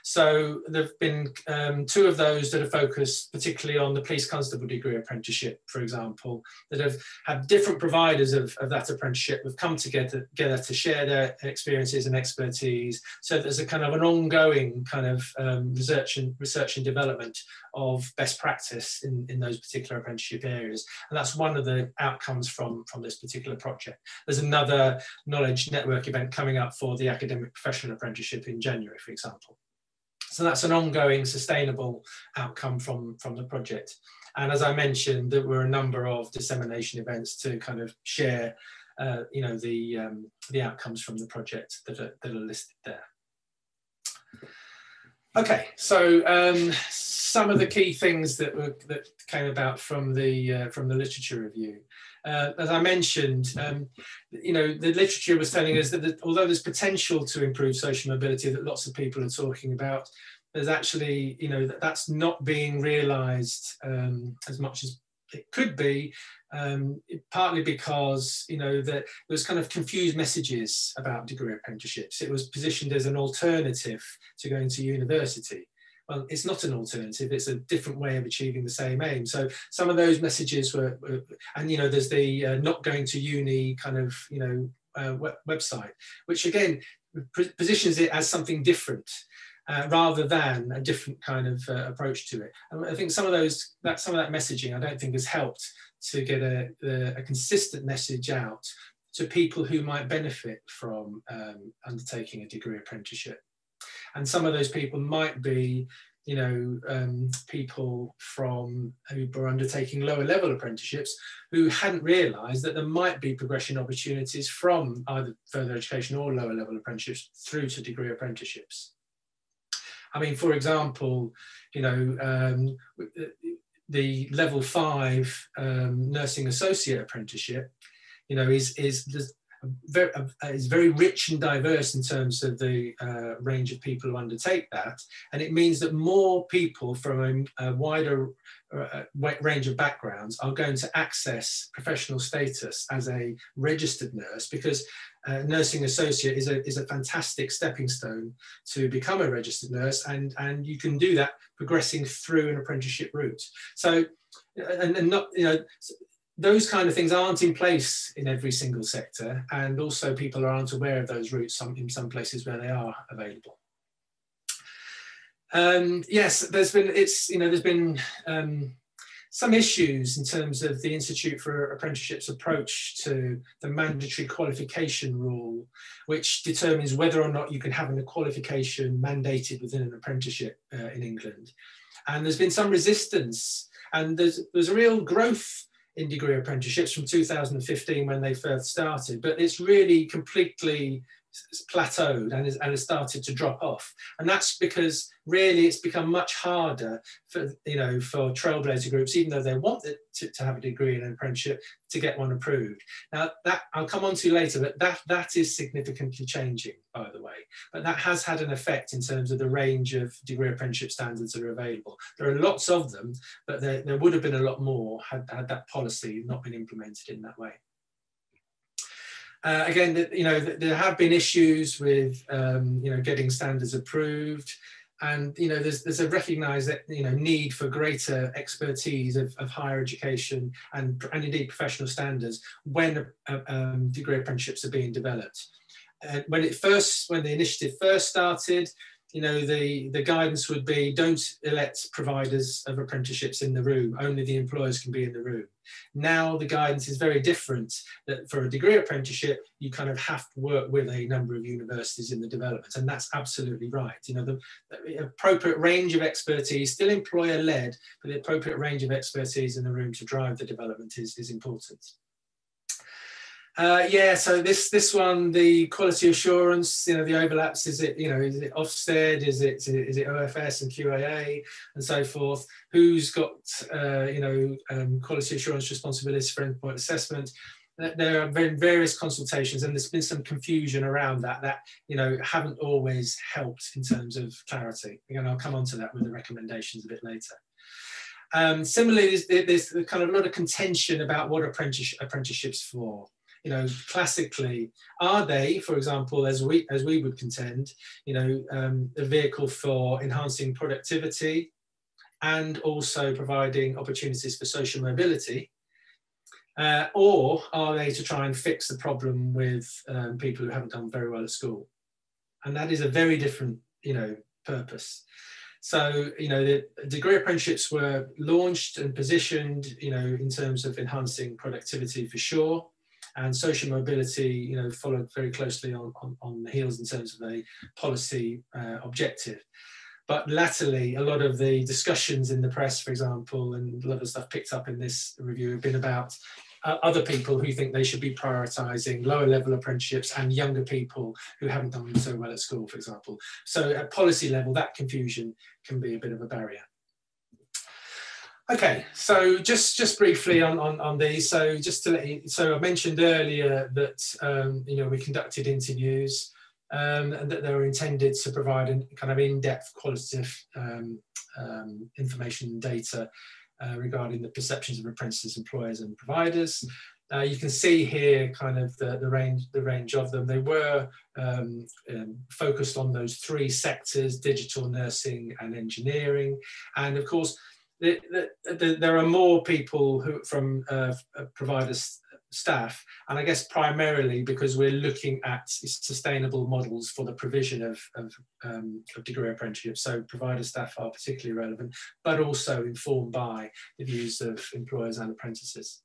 Speaker 4: so there have been um, two of those that are focused particularly on the police constable degree apprenticeship, for example, that have had different providers of, of that apprenticeship have come together, together to share their experiences and expertise. So there's a kind of an ongoing kind of um, research and research and development of best practice in, in those particular apprenticeship areas. And that's one of the outcomes from, from this particular project. There's another knowledge network event coming up for the academic professional apprenticeship in January, for example. So that's an ongoing sustainable outcome from, from the project. And as I mentioned, there were a number of dissemination events to kind of share, uh, you know, the, um, the outcomes from the project that are, that are listed there. Okay, so um, some of the key things that were that came about from the uh, from the literature review uh, as I mentioned, um, you know, the literature was telling us that the, although there's potential to improve social mobility that lots of people are talking about, there's actually, you know, that that's not being realised um, as much as it could be, um, partly because, you know, that there was kind of confused messages about degree apprenticeships. It was positioned as an alternative to going to university well, it's not an alternative, it's a different way of achieving the same aim. So some of those messages were, were and you know, there's the uh, not going to uni kind of, you know, uh, website, which again positions it as something different. Uh, rather than a different kind of uh, approach to it, and I think some of those that some of that messaging I don't think has helped to get a, a, a consistent message out to people who might benefit from um, undertaking a degree apprenticeship. And some of those people might be you know, um, people from who were undertaking lower level apprenticeships who hadn't realised that there might be progression opportunities from either further education or lower level apprenticeships through to degree apprenticeships. I mean, for example, you know, um, the level five um, nursing associate apprenticeship, you know, is is very, uh, is very rich and diverse in terms of the uh, range of people who undertake that. And it means that more people from a, a wider uh, range of backgrounds are going to access professional status as a registered nurse because uh, nursing associate is a, is a fantastic stepping stone to become a registered nurse and, and you can do that progressing through an apprenticeship route. So, and, and not, you know, those kind of things aren't in place in every single sector, and also people aren't aware of those routes in some places where they are available. Um, yes, there's been it's you know there's been um, some issues in terms of the Institute for Apprenticeships approach to the mandatory qualification rule, which determines whether or not you can have a qualification mandated within an apprenticeship uh, in England. And there's been some resistance, and there's there's a real growth in degree apprenticeships from 2015 when they first started, but it's really completely plateaued and, and has started to drop off. And that's because really it's become much harder for, you know, for trailblazer groups, even though they want to, to have a degree in an apprenticeship, to get one approved. Now that I'll come on to later, but that, that is significantly changing, by the way. But that has had an effect in terms of the range of degree apprenticeship standards that are available. There are lots of them, but there, there would have been a lot more had, had that policy not been implemented in that way. Uh, again, you know, there have been issues with, um, you know, getting standards approved. And, you know, there's, there's a recognised, you know, need for greater expertise of, of higher education and, and indeed professional standards when uh, um, degree apprenticeships are being developed. Uh, when it first, when the initiative first started, you know, the, the guidance would be don't elect providers of apprenticeships in the room, only the employers can be in the room. Now the guidance is very different, that for a degree apprenticeship, you kind of have to work with a number of universities in the development, and that's absolutely right. You know, the, the appropriate range of expertise, still employer-led, but the appropriate range of expertise in the room to drive the development is, is important. Uh, yeah, so this this one, the quality assurance, you know, the overlaps. Is it you know, is it Ofsted? Is it is it OFS and QAA and so forth? Who's got uh, you know um, quality assurance responsibilities for endpoint assessment? There have been various consultations, and there's been some confusion around that that you know haven't always helped in terms of clarity. Again, I'll come on to that with the recommendations a bit later. Um, similarly, there's, there's kind of a lot of contention about what apprentice, apprenticeships for you know, classically, are they, for example, as we as we would contend, you know, um, a vehicle for enhancing productivity and also providing opportunities for social mobility? Uh, or are they to try and fix the problem with um, people who haven't done very well at school? And that is a very different, you know, purpose. So, you know, the degree apprenticeships were launched and positioned, you know, in terms of enhancing productivity for sure and social mobility, you know, followed very closely on, on, on the heels in terms of a policy uh, objective. But latterly, a lot of the discussions in the press, for example, and a lot of stuff picked up in this review have been about uh, other people who think they should be prioritising lower level apprenticeships and younger people who haven't done so well at school, for example. So at policy level, that confusion can be a bit of a barrier. Okay, so just just briefly on, on, on these. So just to let you, so I mentioned earlier that um, you know we conducted interviews um, and that they were intended to provide a kind of in-depth qualitative um, um, information and data uh, regarding the perceptions of apprentices, employers, and providers. Uh, you can see here kind of the, the range the range of them. They were um, um, focused on those three sectors: digital, nursing, and engineering. And of course, the, the, the, there are more people who from uh, uh providers staff and i guess primarily because we're looking at sustainable models for the provision of, of, um, of degree apprenticeships. So provider staff are particularly relevant but also informed by the views of employers and apprentices.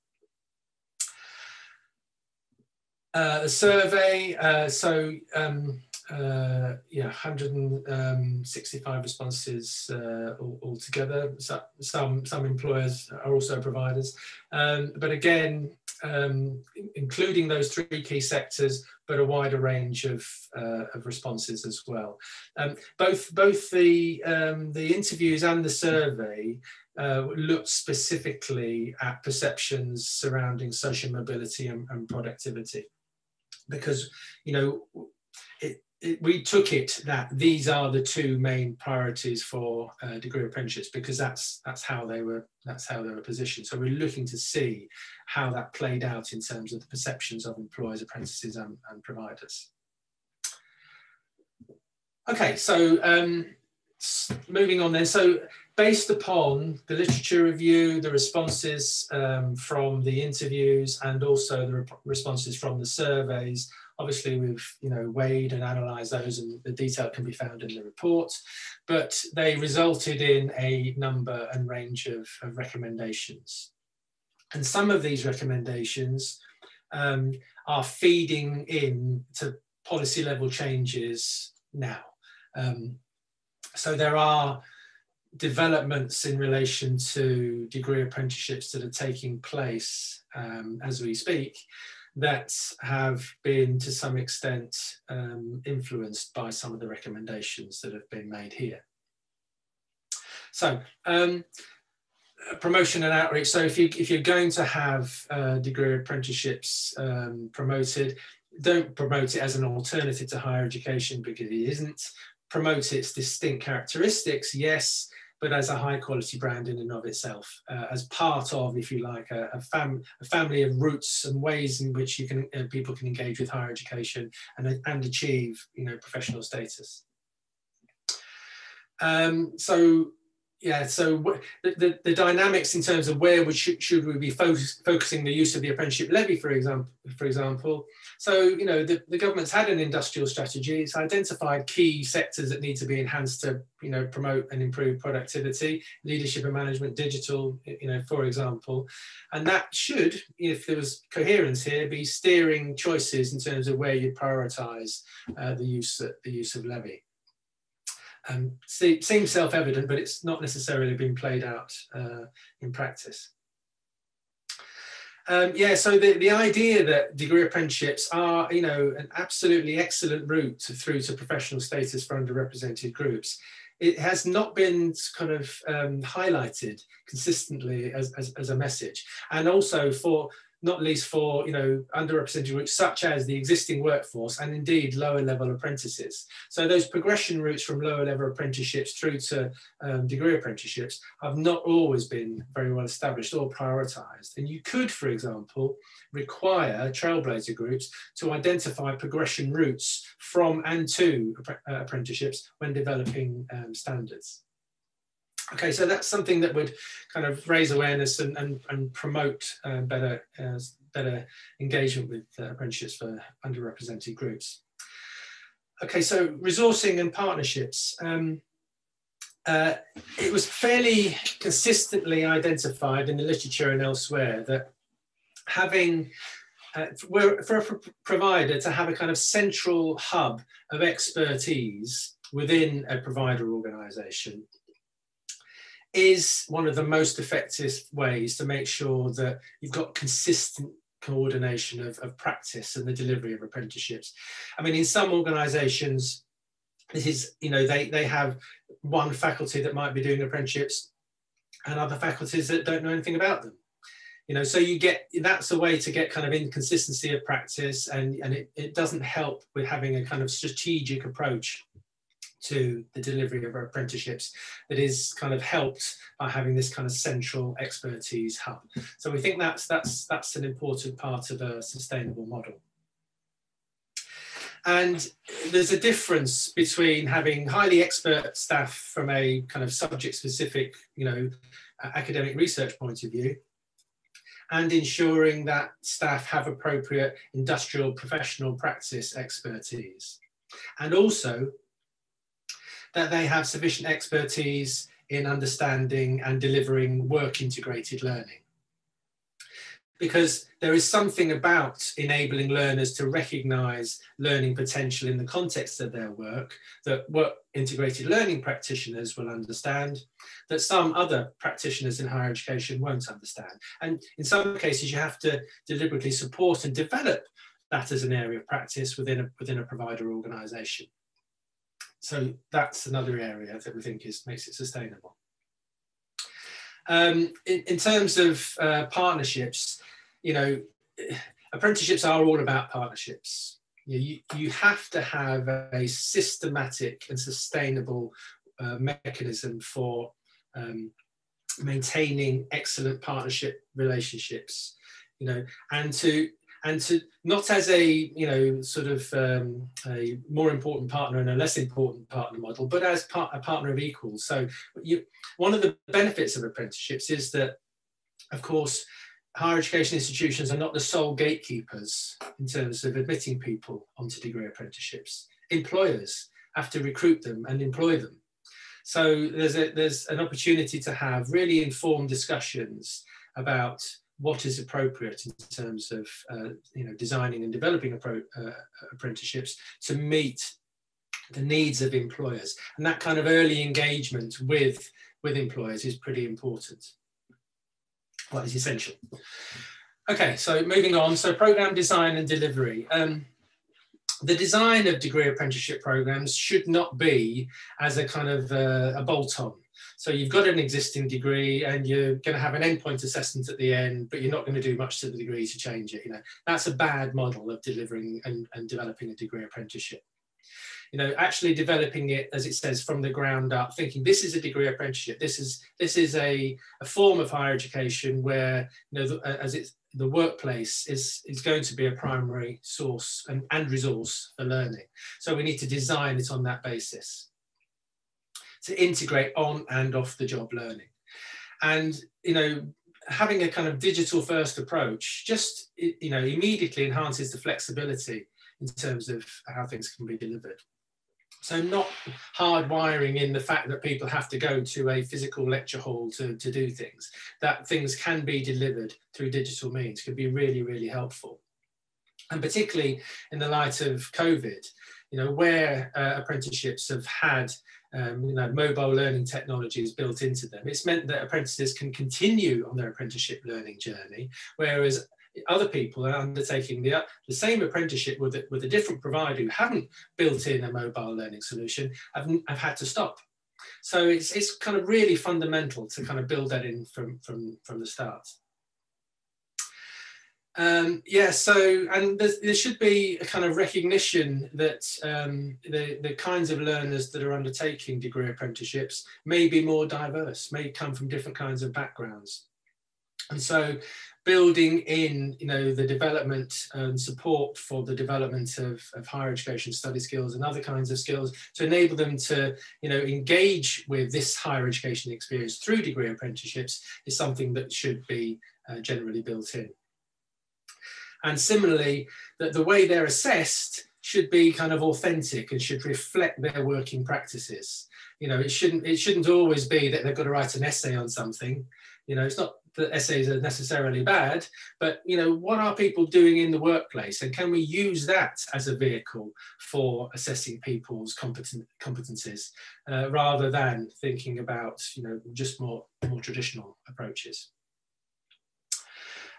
Speaker 4: Uh, the survey, uh, so um, uh, yeah, 165 responses uh, altogether. So, some some employers are also providers, um, but again, um, including those three key sectors, but a wider range of, uh, of responses as well. Um, both both the um, the interviews and the survey uh, looked specifically at perceptions surrounding social mobility and, and productivity, because you know we took it that these are the two main priorities for uh, degree apprenticeships because that's that's how they were that's how they were positioned. So we're looking to see how that played out in terms of the perceptions of employers, apprentices, and, and providers. Okay, so um, moving on then. So based upon the literature review, the responses um, from the interviews, and also the re responses from the surveys, Obviously, we've you know weighed and analysed those, and the detail can be found in the report. But they resulted in a number and range of, of recommendations, and some of these recommendations um, are feeding in to policy level changes now. Um, so there are developments in relation to degree apprenticeships that are taking place um, as we speak that have been to some extent um, influenced by some of the recommendations that have been made here. So um, promotion and outreach. So if, you, if you're going to have uh, degree apprenticeships um, promoted, don't promote it as an alternative to higher education because it isn't. Promote its distinct characteristics, yes, but as a high quality brand in and of itself, uh, as part of, if you like, a, a, fam a, family of routes and ways in which you can uh, people can engage with higher education and, and achieve, you know, professional status. Um, so yeah, so the, the, the, dynamics in terms of where we should, should we be focus, focusing the use of the apprenticeship levy, for example, for example. So, you know, the, the government's had an industrial strategy. It's identified key sectors that need to be enhanced to, you know, promote and improve productivity, leadership and management, digital, you know, for example. And that should, if there was coherence here, be steering choices in terms of where you prioritize uh, the use the use of levy um, see, seems self-evident, but it's not necessarily been played out uh, in practice. Um, yeah, so the, the idea that degree apprenticeships are, you know, an absolutely excellent route to, through to professional status for underrepresented groups, it has not been kind of um, highlighted consistently as, as, as, a message. And also for not least for you know underrepresented groups such as the existing workforce and indeed lower level apprentices. So those progression routes from lower level apprenticeships through to um, degree apprenticeships have not always been very well established or prioritised. And you could, for example, require trailblazer groups to identify progression routes from and to uh, apprenticeships when developing um, standards. Okay, so that's something that would kind of raise awareness and, and, and promote uh, better, uh, better engagement with uh, apprenticeships for underrepresented groups. Okay, so resourcing and partnerships. Um, uh, it was fairly consistently identified in the literature and elsewhere that having uh, for, for a provider to have a kind of central hub of expertise within a provider organization is one of the most effective ways to make sure that you've got consistent coordination of, of practice and the delivery of apprenticeships. I mean, in some organizations, this is, you know, they, they have one faculty that might be doing apprenticeships and other faculties that don't know anything about them. You know, so you get, that's a way to get kind of inconsistency of practice and, and it, it doesn't help with having a kind of strategic approach to the delivery of our apprenticeships that is kind of helped by having this kind of central expertise hub. So we think that's, that's, that's an important part of a sustainable model. And there's a difference between having highly expert staff from a kind of subject specific, you know, academic research point of view, and ensuring that staff have appropriate industrial professional practice expertise. And also that they have sufficient expertise in understanding and delivering work integrated learning. because there is something about enabling learners to recognize learning potential in the context of their work that what integrated learning practitioners will understand, that some other practitioners in higher education won't understand. And in some cases, you have to deliberately support and develop that as an area of practice within a, within a provider organization. So that's another area that we think is makes it sustainable. Um, in, in, terms of uh, partnerships, you know, apprenticeships are all about partnerships. You, you, you have to have a systematic and sustainable uh, mechanism for um, maintaining excellent partnership relationships, you know, and to and to not as a you know sort of um, a more important partner and a less important partner model, but as part, a partner of equals. So you, one of the benefits of apprenticeships is that, of course, higher education institutions are not the sole gatekeepers in terms of admitting people onto degree apprenticeships. Employers have to recruit them and employ them. So there's, a, there's an opportunity to have really informed discussions about what is appropriate in terms of uh, you know, designing and developing uh, apprenticeships to meet the needs of employers. And that kind of early engagement with, with employers is pretty important well, is essential. Okay, so moving on. So program design and delivery. Um, the design of degree apprenticeship programs should not be as a kind of uh, a bolt-on. So you've got an existing degree and you're going to have an endpoint assessment at the end, but you're not going to do much to the degree to change it. You know, that's a bad model of delivering and, and developing a degree apprenticeship you know, actually developing it, as it says, from the ground up, thinking this is a degree apprenticeship. This is this is a, a form of higher education where, you know, the, as it's the workplace is, is going to be a primary source and, and resource for learning. So we need to design it on that basis to integrate on and off the job learning. And, you know, having a kind of digital first approach just, you know, immediately enhances the flexibility in terms of how things can be delivered. So not hardwiring in the fact that people have to go to a physical lecture hall to, to do things, that things can be delivered through digital means could be really, really helpful. And particularly in the light of COVID, you know, where uh, apprenticeships have had um, you know, mobile learning technologies built into them. It's meant that apprentices can continue on their apprenticeship learning journey, whereas other people are undertaking the, the same apprenticeship with a, with a different provider who haven't built in a mobile learning solution have, have had to stop. So it's, it's kind of really fundamental to kind of build that in from, from, from the start. Um, yeah, so, and there should be a kind of recognition that um, the, the kinds of learners that are undertaking degree apprenticeships may be more diverse, may come from different kinds of backgrounds. And so building in you know the development and support for the development of, of higher education study skills and other kinds of skills to enable them to you know engage with this higher education experience through degree apprenticeships is something that should be uh, generally built in and similarly that the way they're assessed should be kind of authentic and should reflect their working practices. You know it shouldn't it shouldn't always be that they've got to write an essay on something. You know it's not that essays are necessarily bad, but you know, what are people doing in the workplace, and can we use that as a vehicle for assessing people's competent competencies, uh, rather than thinking about you know just more more traditional approaches.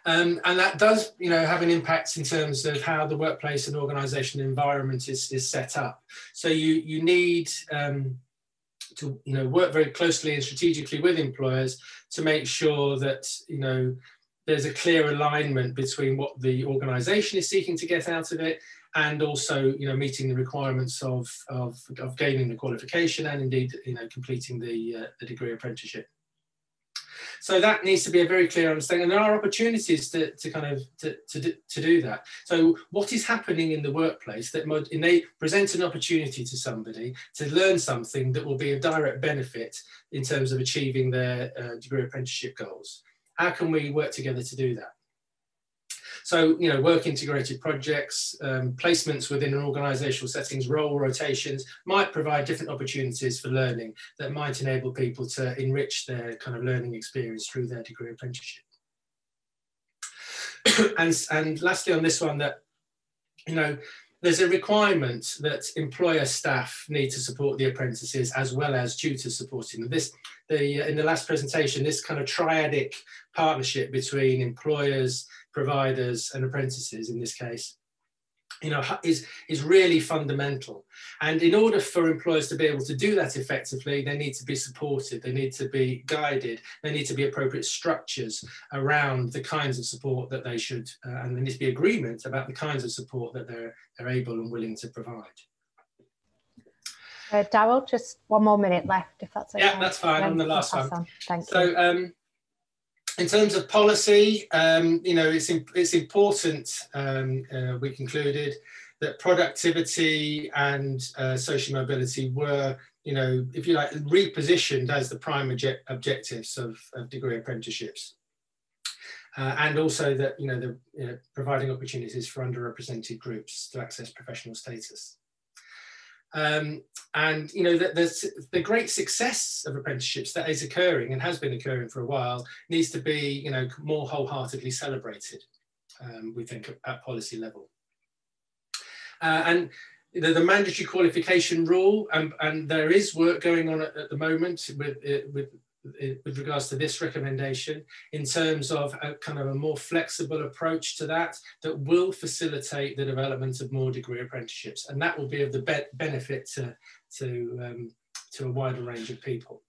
Speaker 4: Um, and that does, you know, have an impact in terms of how the workplace and organisation environment is, is set up. So you you need um, to you know work very closely and strategically with employers to make sure that you know there's a clear alignment between what the organization is seeking to get out of it and also you know meeting the requirements of of, of gaining the qualification and indeed you know completing the, uh, the degree apprenticeship so that needs to be a very clear understanding. And there are opportunities to, to kind of to, to, to do that. So what is happening in the workplace that they present an opportunity to somebody to learn something that will be a direct benefit in terms of achieving their uh, degree apprenticeship goals. How can we work together to do that? So, you know, work integrated projects, um, placements within an organizational settings, role rotations might provide different opportunities for learning that might enable people to enrich their kind of learning experience through their degree apprenticeship. and, and lastly on this one that, you know, there's a requirement that employer staff need to support the apprentices as well as tutors supporting them. This, the, in the last presentation, this kind of triadic partnership between employers, providers and apprentices in this case you know, is, is really fundamental. And in order for employers to be able to do that effectively, they need to be supported, they need to be guided, they need to be appropriate structures around the kinds of support that they should, uh, and there needs to be agreement about the kinds of support that they're, they're able and willing to provide.
Speaker 3: Uh, Daryll, just one more minute left, if that's okay.
Speaker 4: Yeah, that's fine. I'm the last one.
Speaker 3: On. Thank
Speaker 4: so,
Speaker 3: you.
Speaker 4: Um, in terms of policy, um, you know, it's, it's important, um, uh, we concluded, that productivity and uh, social mobility were, you know, if you like, repositioned as the prime object objectives of, of, degree apprenticeships. Uh, and also that, you know, the, you know, providing opportunities for underrepresented groups to access professional status. Um, and you know the, the, the, great success of apprenticeships that is occurring and has been occurring for a while needs to be you know more wholeheartedly celebrated. Um, we think at policy level. Uh, and the, the, mandatory qualification rule, and, and there is work going on at, at the moment with, uh, with with regards to this recommendation in terms of a kind of a more flexible approach to that that will facilitate the development of more degree apprenticeships. And that will be of the be benefit to to um, to a wider range of people.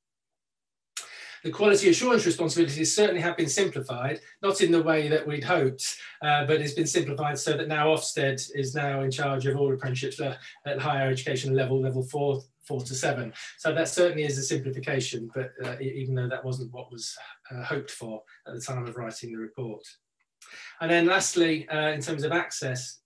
Speaker 4: The quality assurance responsibilities certainly have been simplified, not in the way that we'd hoped, uh, but it's been simplified so that now Ofsted is now in charge of all apprenticeships at higher education level, level four, four to seven. So that certainly is a simplification, but uh, even though that wasn't what was uh, hoped for at the time of writing the report. And then lastly, uh, in terms of access,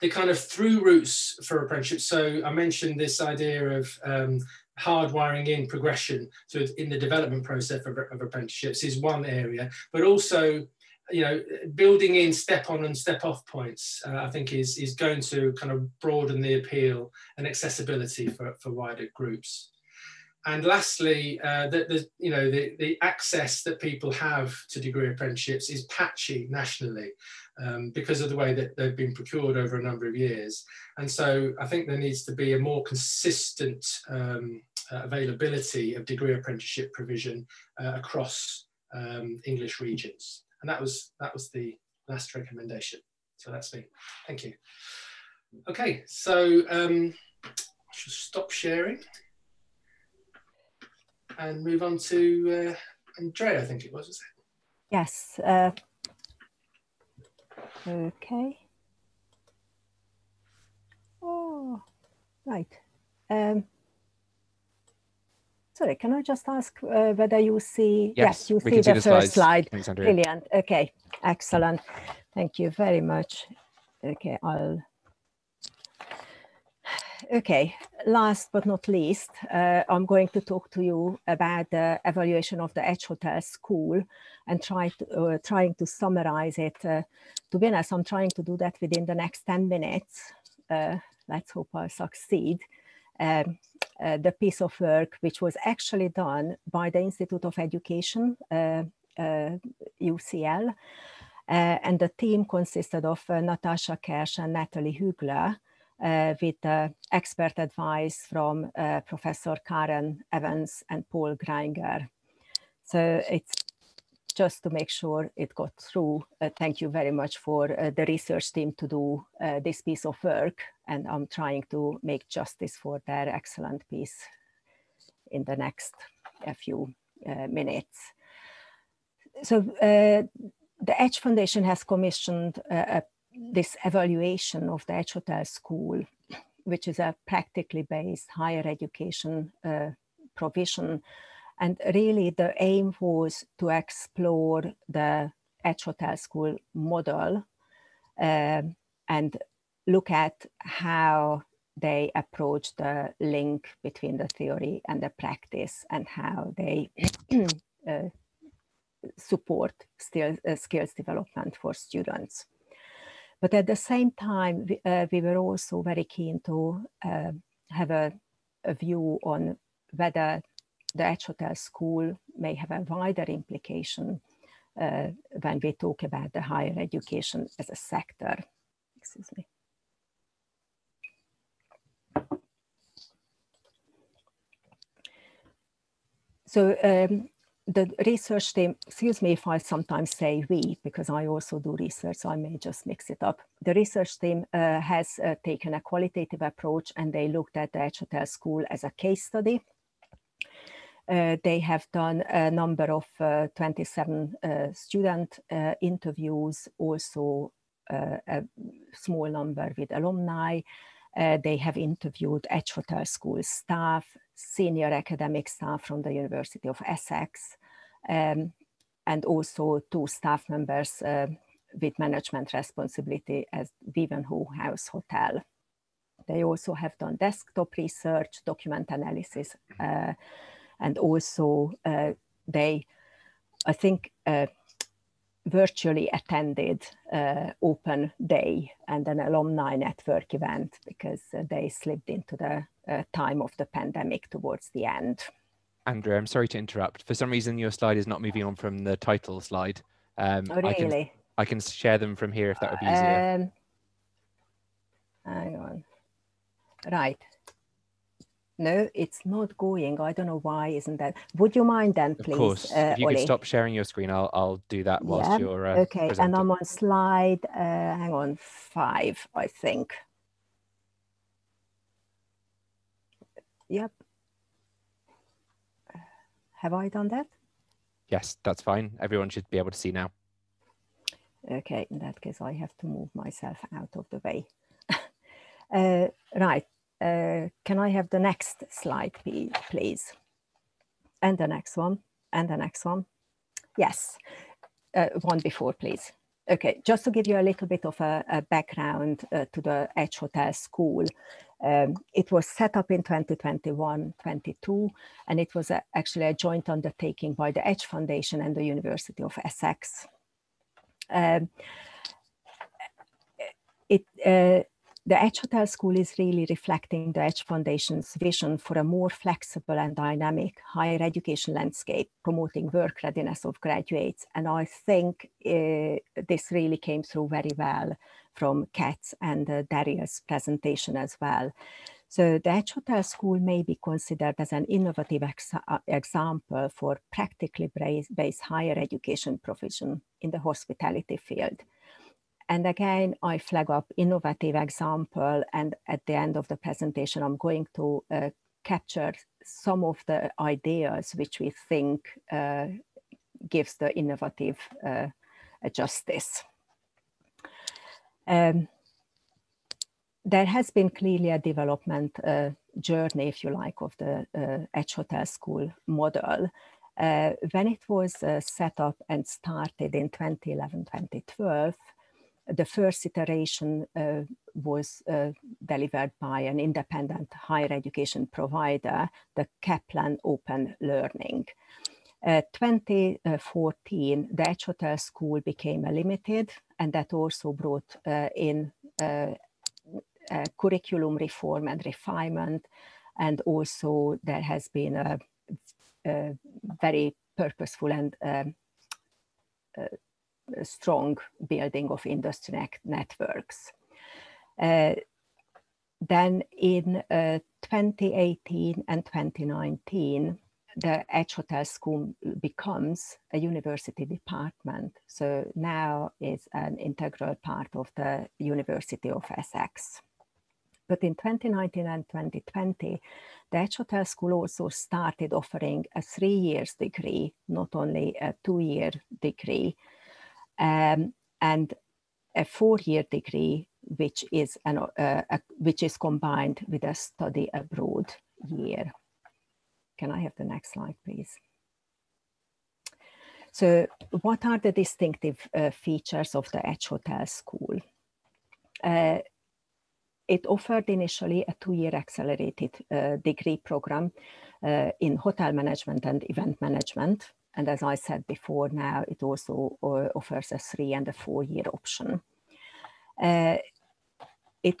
Speaker 4: the kind of through routes for apprenticeships. So I mentioned this idea of um, hardwiring in progression to in the development process of, of apprenticeships is one area, but also you know, building in step on and step off points, uh, I think is, is going to kind of broaden the appeal and accessibility for, for wider groups. And lastly, uh, the, the, you know, the, the access that people have to degree apprenticeships is patchy nationally um, because of the way that they've been procured over a number of years. And so I think there needs to be a more consistent um, uh, availability of degree apprenticeship provision uh, across um, English regions. And that was, that was the last recommendation. So that's me. Thank you. Okay, so um, I should stop sharing and move on to uh, Andrea, I think it was, was it?
Speaker 5: Yes. Uh, okay. Oh, right. Um, Sorry, can I just ask uh, whether you see,
Speaker 1: yes,
Speaker 5: yes you
Speaker 1: see
Speaker 5: the,
Speaker 1: the
Speaker 5: first
Speaker 1: slide.
Speaker 5: Thanks, Brilliant. Okay, excellent. Thank you very much. Okay, I'll. Okay, last but not least, uh, I'm going to talk to you about the evaluation of the Edge Hotel School and try to, uh, trying to summarize it. Uh, to be honest, I'm trying to do that within the next 10 minutes. Uh, let's hope I'll succeed um, uh, the piece of work which was actually done by the Institute of Education, uh, UCL, uh, and the team consisted of uh, Natasha Kersh and Natalie Huegler, uh, with uh, expert advice from uh, Professor Karen Evans and Paul Grainger. So it's just to make sure it got through. thank you very much for the research team to do this piece of work and I'm trying to make justice for their excellent piece in the next a few uh, minutes. So uh, the Edge Foundation has commissioned uh, this evaluation of the Edge Hotel School, which is a practically based higher education uh, provision. And really the aim was to explore the Edge Hotel School model um, and look at how they approach the link between the theory and the practice and how they uh, support still, uh, skills development for students. But at the same time, we, uh, we were also very keen to uh, have a, a, view on whether the Edge Hotel School may have a wider implication uh, when we talk about the higher education as a sector. Excuse me. So um, the research team, excuse me if I sometimes say we, because I also do research, so I may just mix it up. The research team uh, has uh, taken a qualitative approach and they looked at the Edge Hotel School as a case study. Uh, they have done a number of uh, 27 uh, student interviews, also a small number with alumni. they have interviewed Edge Hotel School staff, senior academic staff from the University of Essex, um, and also two staff members uh, with management responsibility at Wivenhoe House Hotel. They also have done desktop research, document analysis, uh, and also uh, they, I think, uh, virtually attended uh, open day and an alumni network event because uh, they slipped into the uh, time of the pandemic towards the end.
Speaker 1: Andrea, I'm sorry to interrupt. For some reason, your slide is not moving on from the title slide.
Speaker 5: Um, oh, really?
Speaker 1: I can, I can share them from here if that would be easier.
Speaker 5: Um, hang on. Right. No, it's not going. I don't know why isn't that. Would you mind then, please? Of
Speaker 1: course. Uh, if you Ollie? could stop sharing your screen, I'll, I'll do that whilst yeah. you're uh,
Speaker 5: Okay, presenting. and I'm on slide, uh, hang on, five, I think. Yep. Have I done that?
Speaker 1: Yes, that's fine. Everyone should be able to see now.
Speaker 5: Okay, in that case, I have to move myself out of the way. uh, right, uh, can I have the next slide, please? And the next one, and the next one. Yes, uh, one before, please. Okay, just to give you a little bit of a, a background uh, to the Edge Hotel School. Um, it was set up in 2021-22, and it was a, actually a joint undertaking by the Edge Foundation and the University of Essex. Um, it, uh, the Edge Hotel School is really reflecting the Edge Foundation's vision for a more flexible and dynamic higher education landscape, promoting work readiness of graduates. And I think uh, this really came through very well from Kat's and uh, Daryll's presentation as well. So the Edge Hotel School may be considered as an innovative ex uh, example for practically based higher education provision in the hospitality field. And again, I flag up innovative example. And at the end of the presentation, I'm going to uh, capture some of the ideas which we think uh, gives the innovative uh, justice. Um, there has been clearly a development uh, journey, if you like, of the uh, Edge Hotel School model. Uh, when it was uh, set up and started in 2011-2012, the first iteration uh, was uh, delivered by an independent higher education provider, the Kaplan Open Learning. Uh, 2014, the Hotel School became a limited, and that also brought uh, in uh, curriculum reform and refinement. And also there has been a, a very purposeful and um, uh, strong building of industry networks. Uh, then in uh, 2018 and 2019, the Edge Hotel School becomes a university department. So now it's an integral part of the University of Essex. But in 2019 and 2020, the Edge Hotel School also started offering a three years degree, not only a two year degree, um, and a four-year degree, which is an, uh, a, which is combined with a study abroad year. Can I have the next slide, please? So what are the distinctive uh, features of the Edge Hotel School? Uh, it offered initially a two-year accelerated uh, degree program uh, in hotel management and event management and as I said before, now it also uh, offers a three and a four year option. Uh, it,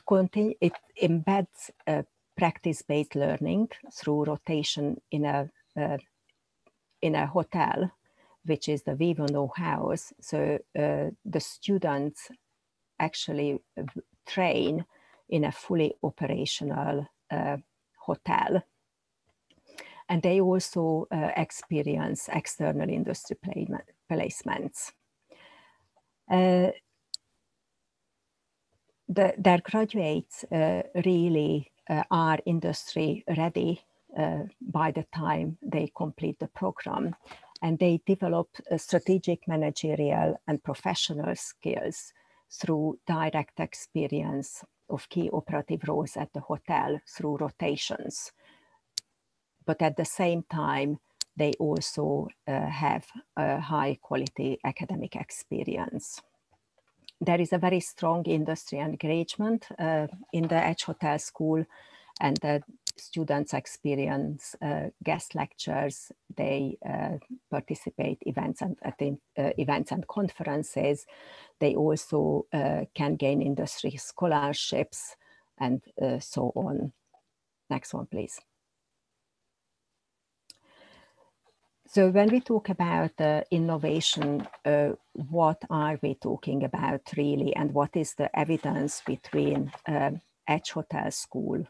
Speaker 5: it embeds uh, practice-based learning through rotation in a, uh, in a hotel which is the Wivenhoe House. So uh, the students actually train in a fully operational hotel. And they also uh, experience external industry placements. Uh, the, their graduates uh, really uh, are industry ready uh, by the time they complete the program and they develop strategic managerial and professional skills through direct experience of key operative roles at the hotel through rotations. But at the same time, they also uh, have a high quality academic experience. There is a very strong industry engagement uh, in the Edge Hotel School and the students experience uh, guest lectures, they uh, participate events and uh, events and conferences. They also uh, can gain industry scholarships and so on. Next one, please. So when we talk about uh, innovation, uh, what are we talking about really, and what is the evidence between um, Edge Hotel School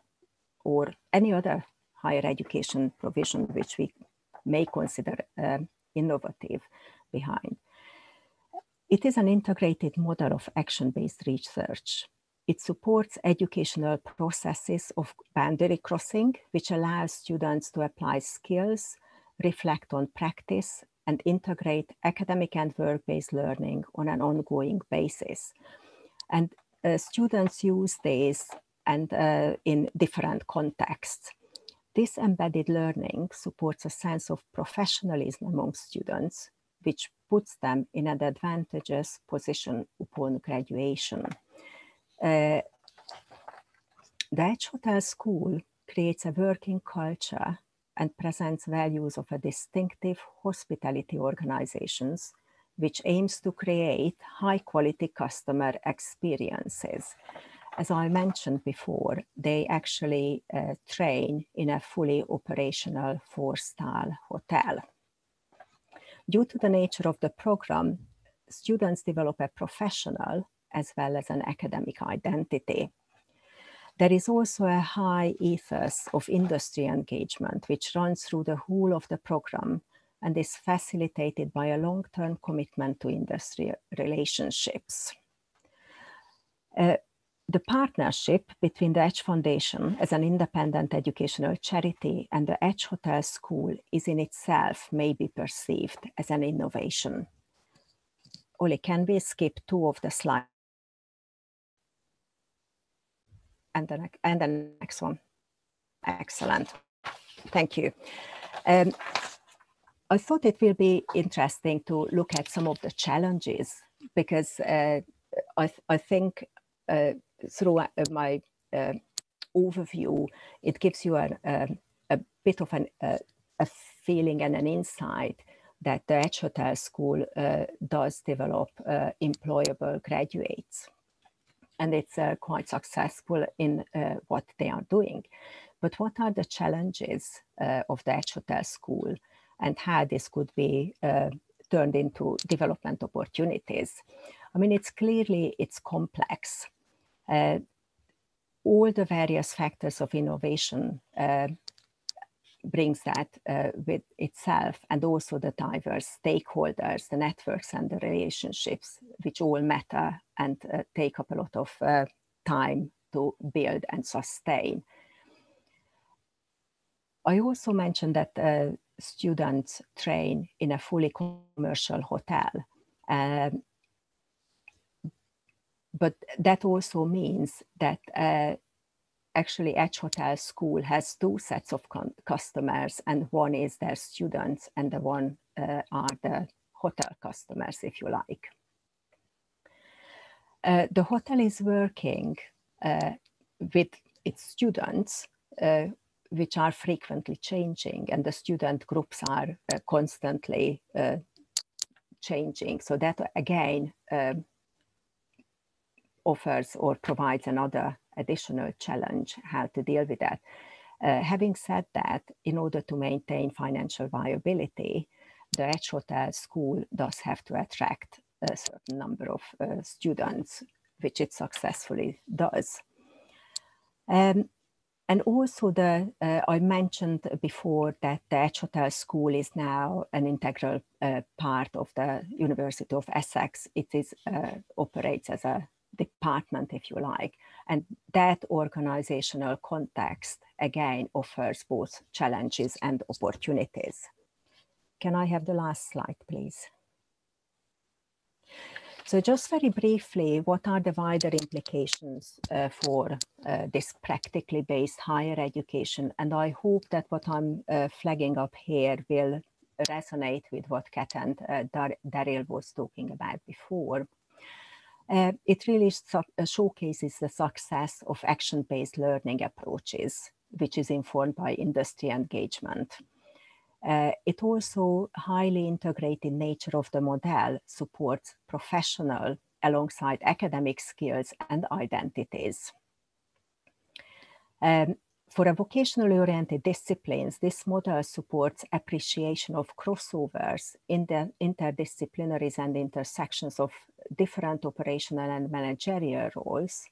Speaker 5: or any other higher education provision which we may consider um, innovative behind? It is an integrated model of action-based research. It supports educational processes of boundary crossing, which allows students to apply skills reflect on practice, and integrate academic and work-based learning on an ongoing basis. And uh, students use this and uh, in different contexts. This embedded learning supports a sense of professionalism among students, which puts them in an advantageous position upon graduation. Uh, the Edge Hotel School creates a working culture and presents values of a distinctive hospitality organizations which aims to create high quality customer experiences. As I mentioned before, they actually uh, train in a fully operational four-star hotel. Due to the nature of the program, students develop a professional as well as an academic identity. There is also a high ethos of industry engagement, which runs through the whole of the program and is facilitated by a long-term commitment to industry relationships. Uh, the partnership between the Edge Foundation as an independent educational charity and the Edge Hotel School is in itself may be perceived as an innovation. Ollie, can we skip two of the slides? And the, and the next one. Excellent. Thank you. Um, I thought it will be interesting to look at some of the challenges because uh, I, th I think uh, through uh, my uh, overview, it gives you a, a, a bit of an, a, a, feeling and an insight that the Edge Hotel School uh, does develop uh, employable graduates and it's uh, quite successful in uh, what they are doing. But what are the challenges uh, of the Edge Hotel School and how this could be uh, turned into development opportunities? I mean, it's clearly, it's complex. Uh, all the various factors of innovation uh, brings that uh, with itself and also the diverse stakeholders, the networks and the relationships, which all matter and uh, take up a lot of uh, time to build and sustain. I also mentioned that uh, students train in a fully commercial hotel. Um, but that also means that uh, actually Edge Hotel School has two sets of customers and one is their students and the one uh, are the hotel customers, if you like. Uh, the hotel is working uh, with its students, uh, which are frequently changing and the student groups are uh, constantly uh, changing. So that again um, offers or provides another additional challenge how to deal with that. Uh, having said that, in order to maintain financial viability, the Edge Hotel school does have to attract a certain number of uh, students, which it successfully does. Um, and also the, uh, I mentioned before that the Edge Hotel School is now an integral uh, part of the University of Essex. It is, uh, operates as a department, if you like. And that organizational context, again, offers both challenges and opportunities. Can I have the last slide, please? So just very briefly, what are the wider implications uh, for uh, this practically based higher education? And I hope that what I'm uh, flagging up here will resonate with what Kat and uh, Dar Daryll was talking about before. Uh, it really uh, showcases the success of action-based learning approaches, which is informed by industry engagement. Uh, it also highly integrated nature of the model supports professional alongside academic skills and identities. Um, for a vocationally oriented disciplines, this model supports appreciation of crossovers in the interdisciplinaries and intersections of different operational and managerial roles.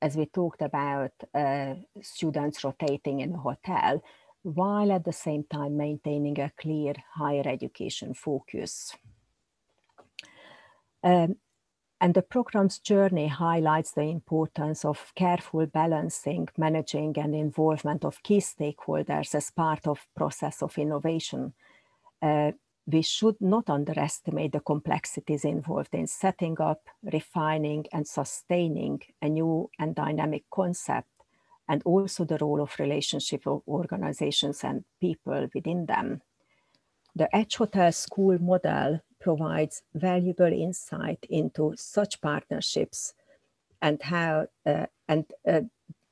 Speaker 5: As we talked about uh, students rotating in a hotel, while at the same time maintaining a clear higher education focus. Um, and the program's journey highlights the importance of careful balancing, managing and involvement of key stakeholders as part of process of innovation. Uh, we should not underestimate the complexities involved in setting up, refining and sustaining a new and dynamic concept and also the role of relationship of organizations and people within them. The Edge Hotel School model provides valuable insight into such partnerships and how uh, and uh,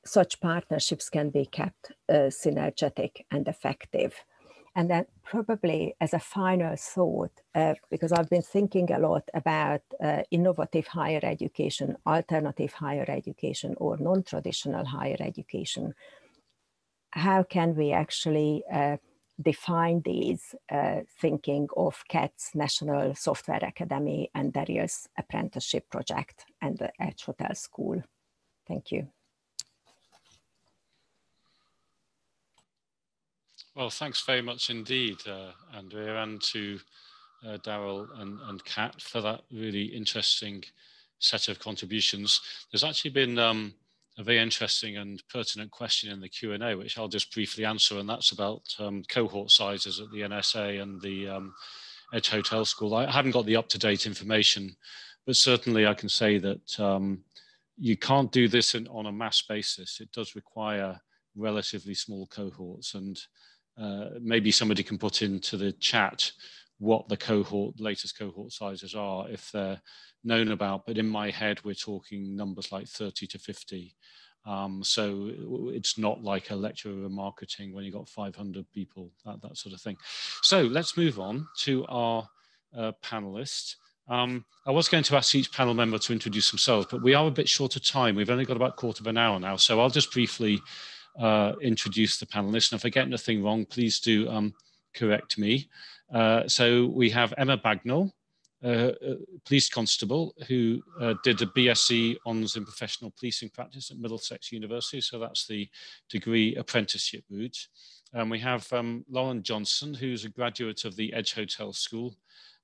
Speaker 5: such partnerships can be kept uh, synergetic and effective. And then probably as a final thought, uh, because I've been thinking a lot about uh, innovative higher education, alternative higher education, or non-traditional higher education, how can we actually uh, define these uh, thinking of Kat's National Software Academy and Daryll's apprenticeship project and the Edge Hotel School? Thank you.
Speaker 2: Well, thanks very much indeed, uh, Andrea, and to uh, Daryl and, and Kat for that really interesting set of contributions. There's actually been um, a very interesting and pertinent question in the Q&A, which I'll just briefly answer, and that's about um, cohort sizes at the NSA and the um, Edge Hotel School. I haven't got the up-to-date information, but certainly I can say that um, you can't do this in, on a mass basis. It does require relatively small cohorts, and uh, maybe somebody can put into the chat what the cohort latest cohort sizes are if they're known about but in my head we're talking numbers like 30 to 50 um, so it's not like a lecturer in marketing when you've got 500 people that, that sort of thing so let's move on to our uh, panelists um, I was going to ask each panel member to introduce themselves, but we are a bit short of time. We've only got about a quarter of an hour now, so I'll just briefly uh, introduce the panelists. And if I get anything wrong, please do um, correct me. Uh, so we have Emma Bagnell, uh, uh police constable, who did a BSc Honours in Professional Policing Practice at Middlesex University. So that's the degree apprenticeship route. And we have um, Lauren Johnson, who's a graduate of the Edge Hotel School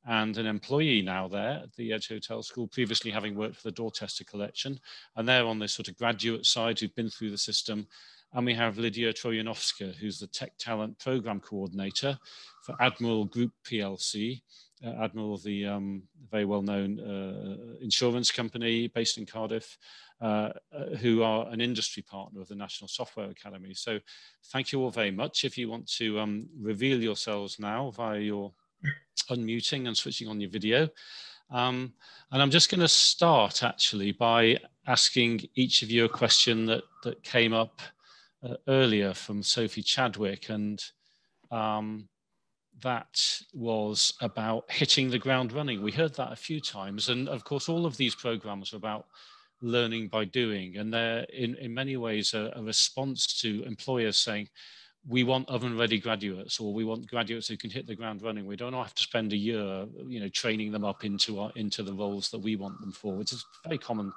Speaker 2: and an employee now there at the Edge Hotel School, previously having worked for the Dorchester Collection. And they're on this sort of graduate side who've been through the system and we have Lidia Trojanowska, who's the Tech Talent Program Coordinator for Admiral Group PLC. Uh, Admiral, the um, very well-known uh, insurance company based in Cardiff, uh, uh, who are an industry partner of the National Software Academy. So thank you all very much. If you want to um, reveal yourselves now via your unmuting and switching on your video. Um, and I'm just going to start actually by asking each of you a question that, that came up uh, earlier from Sophie Chadwick, and um, that was about hitting the ground running. We heard that a few times, and of course, all of these programs are about learning by doing, and they're in, in many ways a, a response to employers saying, we want oven ready graduates or we want graduates who can hit the ground running. We don't have to spend a year, you know, training them up into our, into the roles that we want them for, which is a very common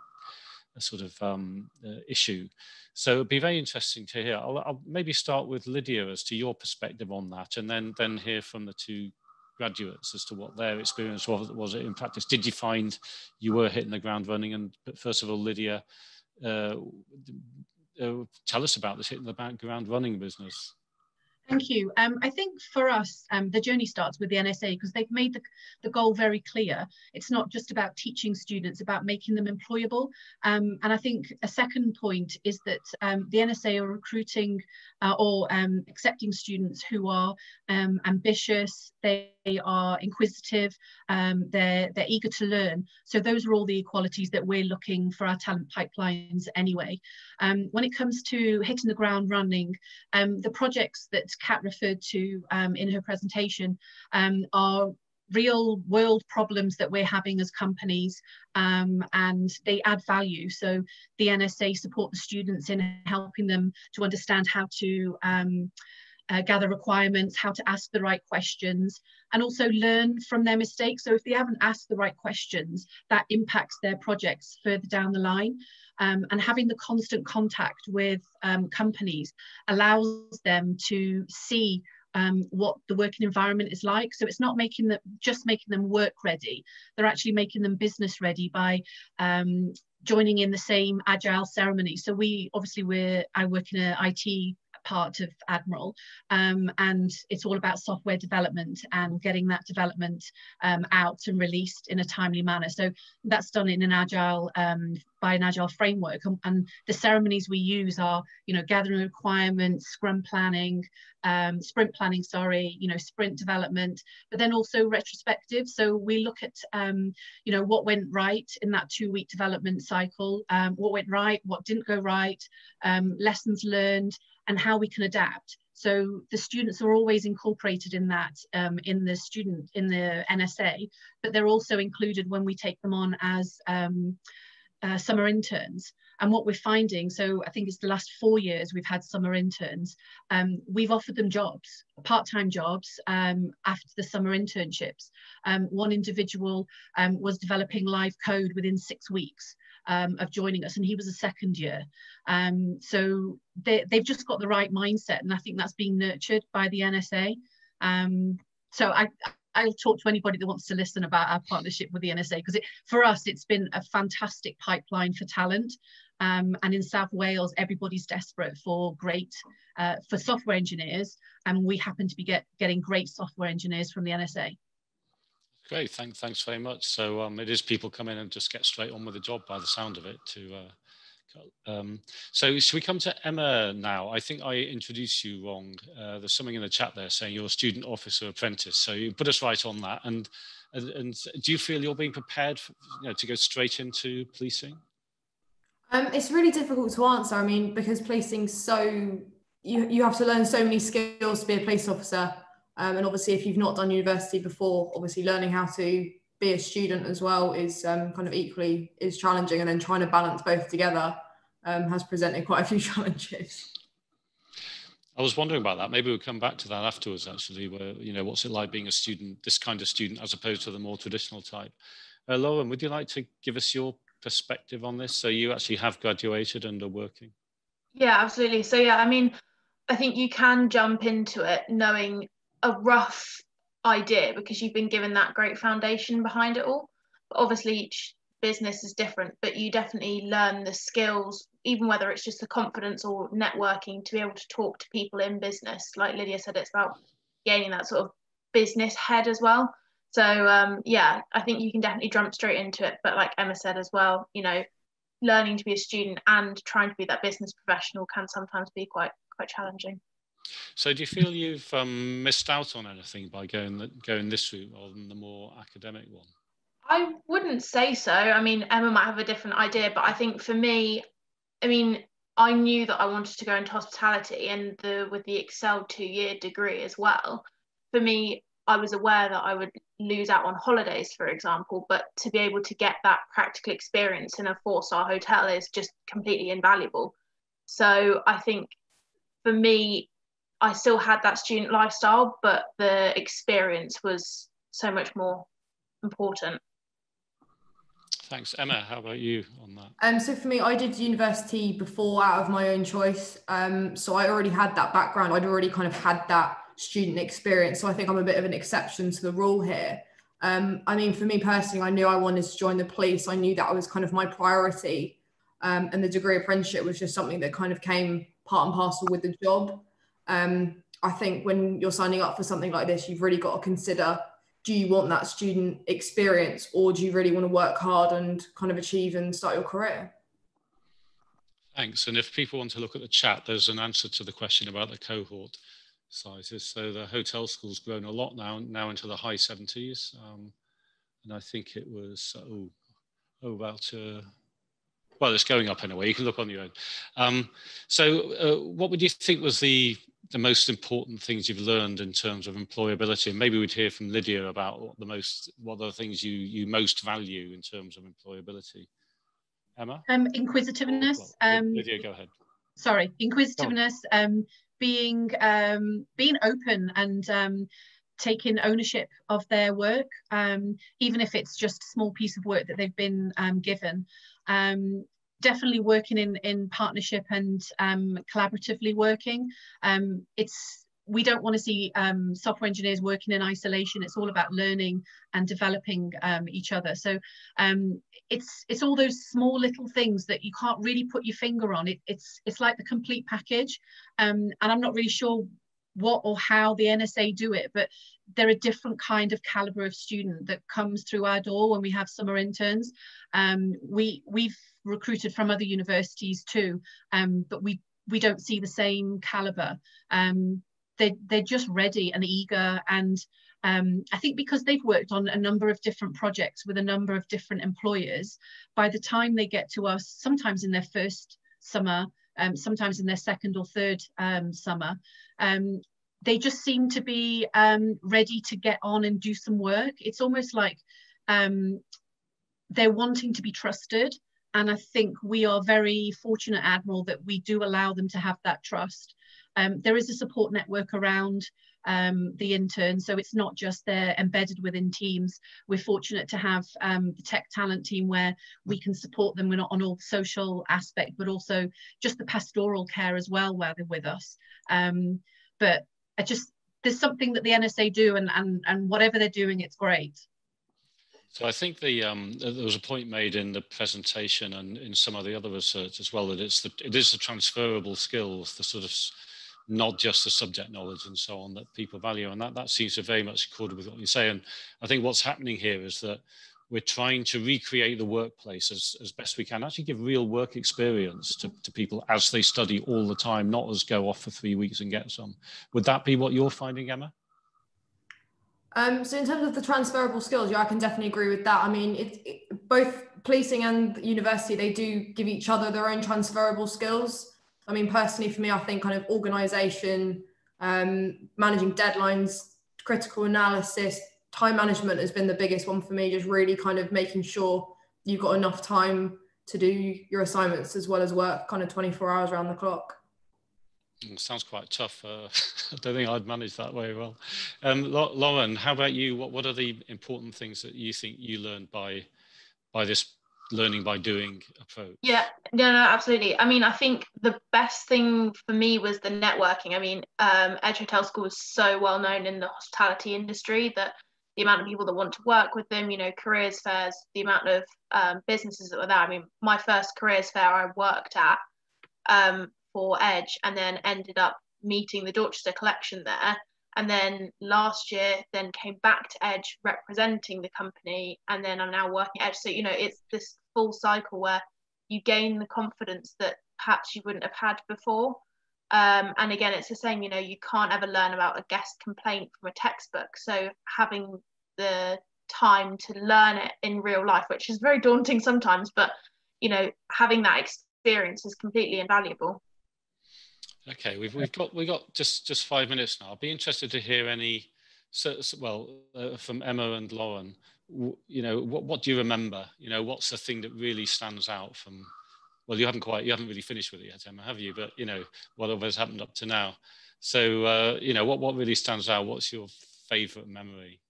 Speaker 2: uh, sort of um, uh, issue. So it'd be very interesting to hear. I'll, I'll, maybe start with Lidia as to your perspective on that, and then then hear from the two graduates as to what their experience was, was it in practice. Did you find you were hitting the ground running? And first of all, Lidia, uh, uh, tell us about this hitting the ground running business.
Speaker 6: Thank you. Um, I think for us, um, the journey starts with the NSA because they've made the, the goal very clear. It's not just about teaching students, about making them employable. Um, and I think a second point is that um, the NSA are recruiting uh, or um, accepting students who are um, ambitious, they are inquisitive, they're, they're eager to learn. So those are all the qualities that we're looking for our talent pipelines anyway. when it comes to hitting the ground running, the projects that Kat referred to um, in her presentation um, are real world problems that we're having as companies um, and they add value. So the NSA support the students in helping them to understand how to um, uh, gather requirements, how to ask the right questions, and also learn from their mistakes. So if they haven't asked the right questions, that impacts their projects further down the line. Um, and having the constant contact with um, companies allows them to see um, what the working environment is like. So it's not making them just making them work ready. They're actually making them business ready by um, joining in the same agile ceremony. So we obviously we're I work in a IT part of Admiral. Um, and it's all about software development and getting that development um, out and released in a timely manner. So that's done in an agile um, by an agile framework and, and, the ceremonies we use are you know gathering requirements scrum planning um, sprint planning sorry you know sprint development but then also retrospective so we look at um, you know what went right in that two week development cycle um, what went right what didn't go right um, lessons learned and how we can adapt so the students are always incorporated in that um, in the student in the NSA, but they're also included when we take them on as um, uh, summer interns. And what we're finding, so I think it's the last four years we've had summer interns, um, we've offered them jobs, part-time jobs um, after the summer internships. Um, one individual um, was developing live code within six weeks. Um, of joining us, and he was a second year. Um, so they, have just got the right mindset, and I think that's being nurtured by the NSA. so I, I'll talk to anybody that wants to listen about our partnership with the NSA because for us it's been a fantastic pipeline for talent. Um, and in South Wales, everybody's desperate for great uh, for software engineers, and we happen to be get, getting great software engineers from the NSA.
Speaker 2: Great, thanks, thanks very much. So um, it is people come in and just get straight on with the job by the sound of it to uh, um, so should we come to Emma now? I think I introduced you wrong. Uh, there's something in the chat there saying you're a student officer apprentice. So you put us right on that. And, and, and do you feel you're being prepared for, you know, to go straight into policing?
Speaker 7: Um, it's really difficult to answer. I mean, because policing so you you have to learn so many skills to be a police officer. Um, and obviously, if you've not done university before, obviously learning how to be a student as well is um, kind of equally is challenging and then trying to balance both together um, has presented quite a few challenges
Speaker 2: I was wondering about that. Maybe we'll come back to that afterwards, actually, where, you know, what's it like being a student, this kind of student, as opposed to the more traditional type. Uh, Lauren, would you like to give us your perspective on this? So you actually have graduated and are working.
Speaker 8: Yeah, absolutely. So, yeah, I mean, I think you can jump into it knowing a rough idea because you've been given that great foundation behind it all. But obviously, each business is different, but you definitely learn the skills, even whether it's just the confidence or networking to be able to talk to people in business. Like Lidia said, it's about gaining that sort of business head as well. So um, yeah, I think you can definitely jump straight into it. But like Emma said as well, you know, learning to be a student and trying to be that business professional can sometimes be quite quite challenging.
Speaker 2: So do you feel you've um, missed out on anything by going going this route rather than the more academic one?
Speaker 8: I wouldn't say so. I mean, Emma might have a different idea, but I think for me, I mean, I knew that I wanted to go into hospitality and the with the Excel two year degree as well. For me, I was aware that I would lose out on holidays, for example, but to be able to get that practical experience in a four star hotel is just completely invaluable. So I think for me, I still had that student lifestyle, but the experience was so much more important.
Speaker 2: Thanks. Emma, how about you on that?
Speaker 7: Um, so for me, I did university before out of my own choice. Um, so I already had that background. I'd already kind of had that student experience. So I think I'm a bit of an exception to the rule here. Um, I mean, for me personally, I knew I wanted to join the police. I knew that was kind of my priority. Um, and the degree apprenticeship was just something that kind of came part and parcel with the job. Um, I think when you're signing up for something like this, you've really got to consider do you want that student experience or do you really want to work hard and kind of achieve and start your career?
Speaker 2: Thanks. And if people want to look at the chat, there's an answer to the question about the cohort sizes. So the hotel school's grown a lot now, now into the high 70s. Um, and I think it was, oh, oh about, uh, well, it's going up anyway. You can look on your own. Um, so uh, what would you think was the the most important things you've learned in terms of employability? And maybe we'd hear from Lidia about what the most, what are the things you you most value in terms of employability. Emma?
Speaker 6: Um, inquisitiveness. Um,
Speaker 2: Lidia, go ahead.
Speaker 6: Sorry, inquisitiveness. Um, being um, being open and um, taking ownership of their work, um, even if it's just a small piece of work that they've been um, given. Um, definitely working in in partnership and um, collaboratively working. Um, it's we don't want to see um, software engineers working in isolation. It's all about learning and developing um, each other. So um, it's it's all those small little things that you can't really put your finger on. It, it's it's like the complete package, um, and I'm not really sure what or how the NSA do it, but they're a different kind of caliber of student that comes through our door when we have summer interns. Um, we we've recruited from other universities too, um, but we we don't see the same caliber. Um, they they're just ready and eager, and um, I think because they've worked on a number of different projects with a number of different employers, by the time they get to us, sometimes in their first summer, um, sometimes in their second or third um, summer, um, they just seem to be um, ready to get on and do some work. It's almost like um, they're wanting to be trusted. And I think we are very fortunate, Admiral, that we do allow them to have that trust. Um, there is a support network around um, the interns, so it's not just they're embedded within teams. We're fortunate to have um, the tech talent team where we can support them. We're not on all the social aspect, but also just the pastoral care as well, where they're with us. Um, but I just there's something that the NSA do, and and and whatever they're doing, it's great.
Speaker 2: So I think the um, there was a point made in the presentation and in some of the other research as well that it's the it is the transferable skills, the sort of not just the subject knowledge and so on that people value, and that that seems to very much accord with what you say. And I think what's happening here is that we're trying to recreate the workplace as, as best we can, actually give real work experience to, to people as they study all the time, not as go off for three weeks and get some. Would that be what you're finding, Emma?
Speaker 7: Um, so in terms of the transferable skills, yeah, I can definitely agree with that. I mean, it, it, both policing and university, they do give each other their own transferable skills. I mean, personally, for me, I think kind of organization, um, managing deadlines, critical analysis, time management has been the biggest one for me, just really kind of making sure you've got enough time to do your assignments as well as work kind of 24 hours around the clock.
Speaker 2: Mm, sounds quite tough. Uh, I don't think I'd manage that very well. Um, Lauren, how about you? What, what are the important things that you think you learned by, by this learning by doing approach?
Speaker 8: Yeah, no, no, absolutely. I mean, I think the best thing for me was the networking. I mean, um, Edge Hotel School is so well known in the hospitality industry that the amount of people that want to work with them, you know, careers fairs, the amount of um, businesses that were there. I mean, my first careers fair I worked at um, for Edge and then ended up meeting the Dorchester collection there. And then last year, then came back to Edge representing the company. And then I'm now working Edge. So, you know, it's this full cycle where you gain the confidence that perhaps you wouldn't have had before. Um, and again, it's the same, you know, you can't ever learn about a guest complaint from a textbook. So having the time to learn it in real life, which is very daunting sometimes, but, you know, having that experience is completely invaluable.
Speaker 2: Okay, we've, we've got we got just just five minutes now. I'd be interested to hear any, so, well, uh, from Emma and Lauren. You know, what what do you remember? You know, what's the thing that really stands out from well, you haven't quite, you haven't really finished with it yet, Emma, have you? But you know, whatever has happened up to now. So, uh, you know, what, what really stands out? What's your favorite memory?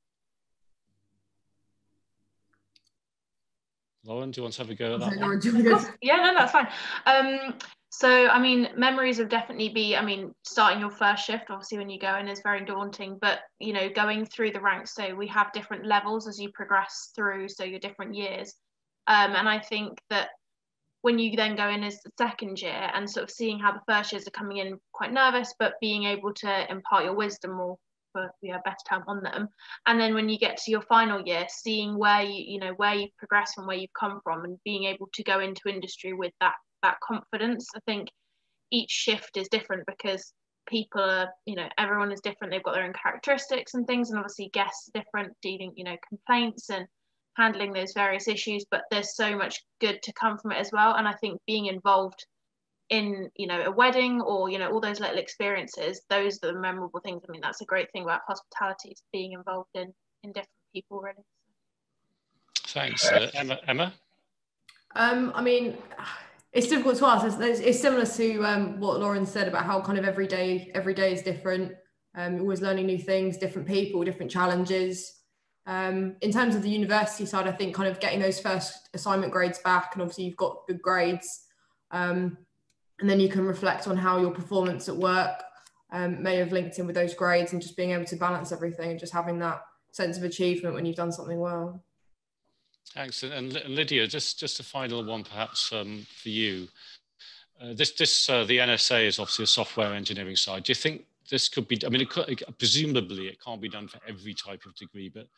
Speaker 2: Lauren, do you want to have a go at that? One?
Speaker 8: Yeah, no, that's fine. Um, so, I mean, memories of definitely be, I mean, starting your first shift, obviously, when you go in is very daunting, but, you know, going through the ranks. So, we have different levels as you progress through, so your different years. Um, and I think that when you then go in as the second year and sort of seeing how the first years are coming in quite nervous, but being able to impart your wisdom or for yeah, better term on them. And then when you get to your final year, seeing where you, you know, where you've progressed from where you've come from and being able to go into industry with that that confidence. I think each shift is different because people are, you know, everyone is different. They've got their own characteristics and things, and obviously guests different, dealing, you know, complaints and handling those various issues. But there's so much good to come from it as well. And I think being involved in, you know, a wedding or, you know, all those little experiences, those are the memorable things. I mean, that's a great thing about hospitality is being involved in in different people really.
Speaker 2: Thanks. Uh, Emma, Emma?
Speaker 7: Um, I mean, it's difficult to ask. It's, it's similar to um, what Lauren said about how kind of every day, every day is different. Um, always learning new things, different people, different challenges. Um, in terms of the university side, I think kind of getting those first assignment grades back, and obviously you've got good grades, um, and then you can reflect on how your performance at work um, may have linked in with those grades, and just being able to balance everything and just having that sense of achievement when you've done something well.
Speaker 2: Excellent. And Lidia, just, just a final one perhaps um, for you. Uh, this, this uh, the NSA is obviously a software engineering side. Do you think this could be, I mean, it could, it, presumably it can't be done for every type of degree, but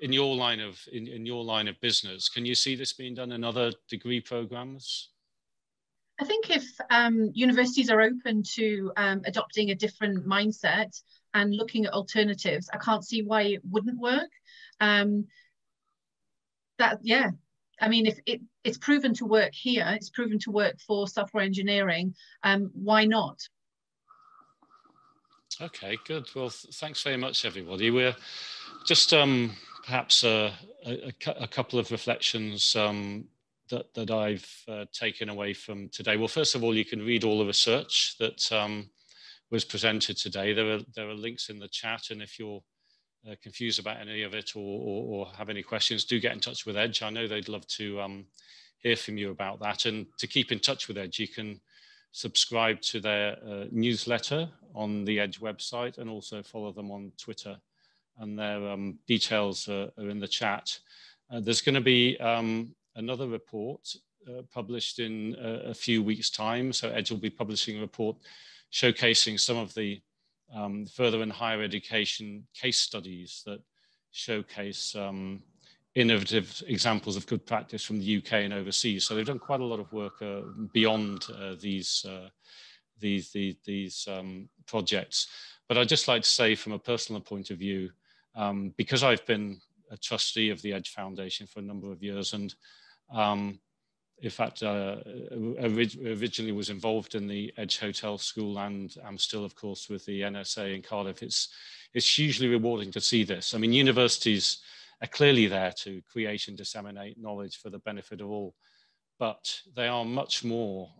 Speaker 2: in your line of, in, in your line of business, can you see this being done in other degree programs?
Speaker 6: I think if um, universities are open to um, adopting a different mindset and looking at alternatives, I can't see why it wouldn't work. Um, that yeah i mean if it, it's proven to work here it's proven to work for software engineering um, why not
Speaker 2: okay good well th thanks very much everybody we're just um, perhaps uh, a, a, a, couple of reflections um, that, that I've uh, taken away from today. Well, first of all, you can read all the research that um, was presented today. There are, there are links in the chat, and if you're uh, confused about any of it or, or, or, have any questions, do get in touch with Edge. I know they'd love to um, hear from you about that. And to keep in touch with Edge, you can subscribe to their uh, newsletter on the Edge website and also follow them on Twitter. And their um, details are, are, in the chat. Uh, there's going to be um, another report uh, published in a, a few weeks' time. So Edge will be publishing a report showcasing some of the um, further and higher education case studies that showcase um, innovative examples of good practice from the UK and overseas. So they've done quite a lot of work uh, beyond uh, these, uh, these, these, these um, projects. But I'd just like to say from a personal point of view, um, because I've been a trustee of the Edge Foundation for a number of years and um, in fact, uh, originally was involved in the Edge Hotel School and I'm still, of course, with the NSA in Cardiff. It's, it's hugely rewarding to see this. I mean, universities are clearly there to create and disseminate knowledge for the benefit of all, but they are much more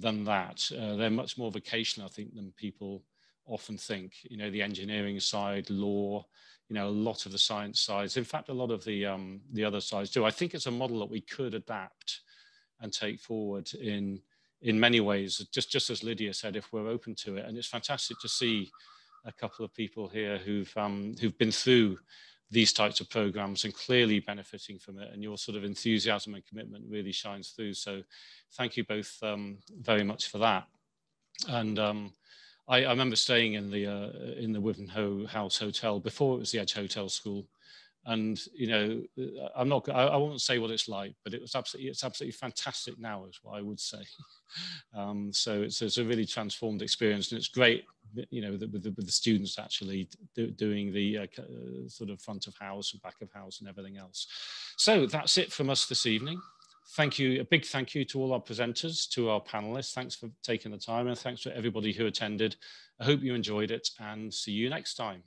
Speaker 2: than that. Uh, they're much more vocational, I think, than people often think. You know, the engineering side, law, you know, a lot of the science sides. In fact, a lot of the um, the other sides do. I think it's a model that we could adapt and take forward in in many ways, just, just as Lidia said, if we're open to it. And it's fantastic to see a couple of people here who've, um, who've been through these types of programs and clearly benefiting from it. And your sort of enthusiasm and commitment really shines through. So thank you both um, very much for that. And um, I, I, remember staying in the, uh, in the Wivenhoe House Hotel before it was the Edge Hotel School and you know i'm not I, I, won't say what it's like but it was absolutely it's absolutely fantastic now is what i would say. Um, so it's, it's, a really transformed experience and it's great you know with the, with the students actually do, doing the uh, uh, sort of front of house and back of house and everything else. So that's it from us this evening. Thank you a big thank you to all our presenters to our panelists. Thanks for taking the time and thanks to everybody who attended. I hope you enjoyed it and see you next time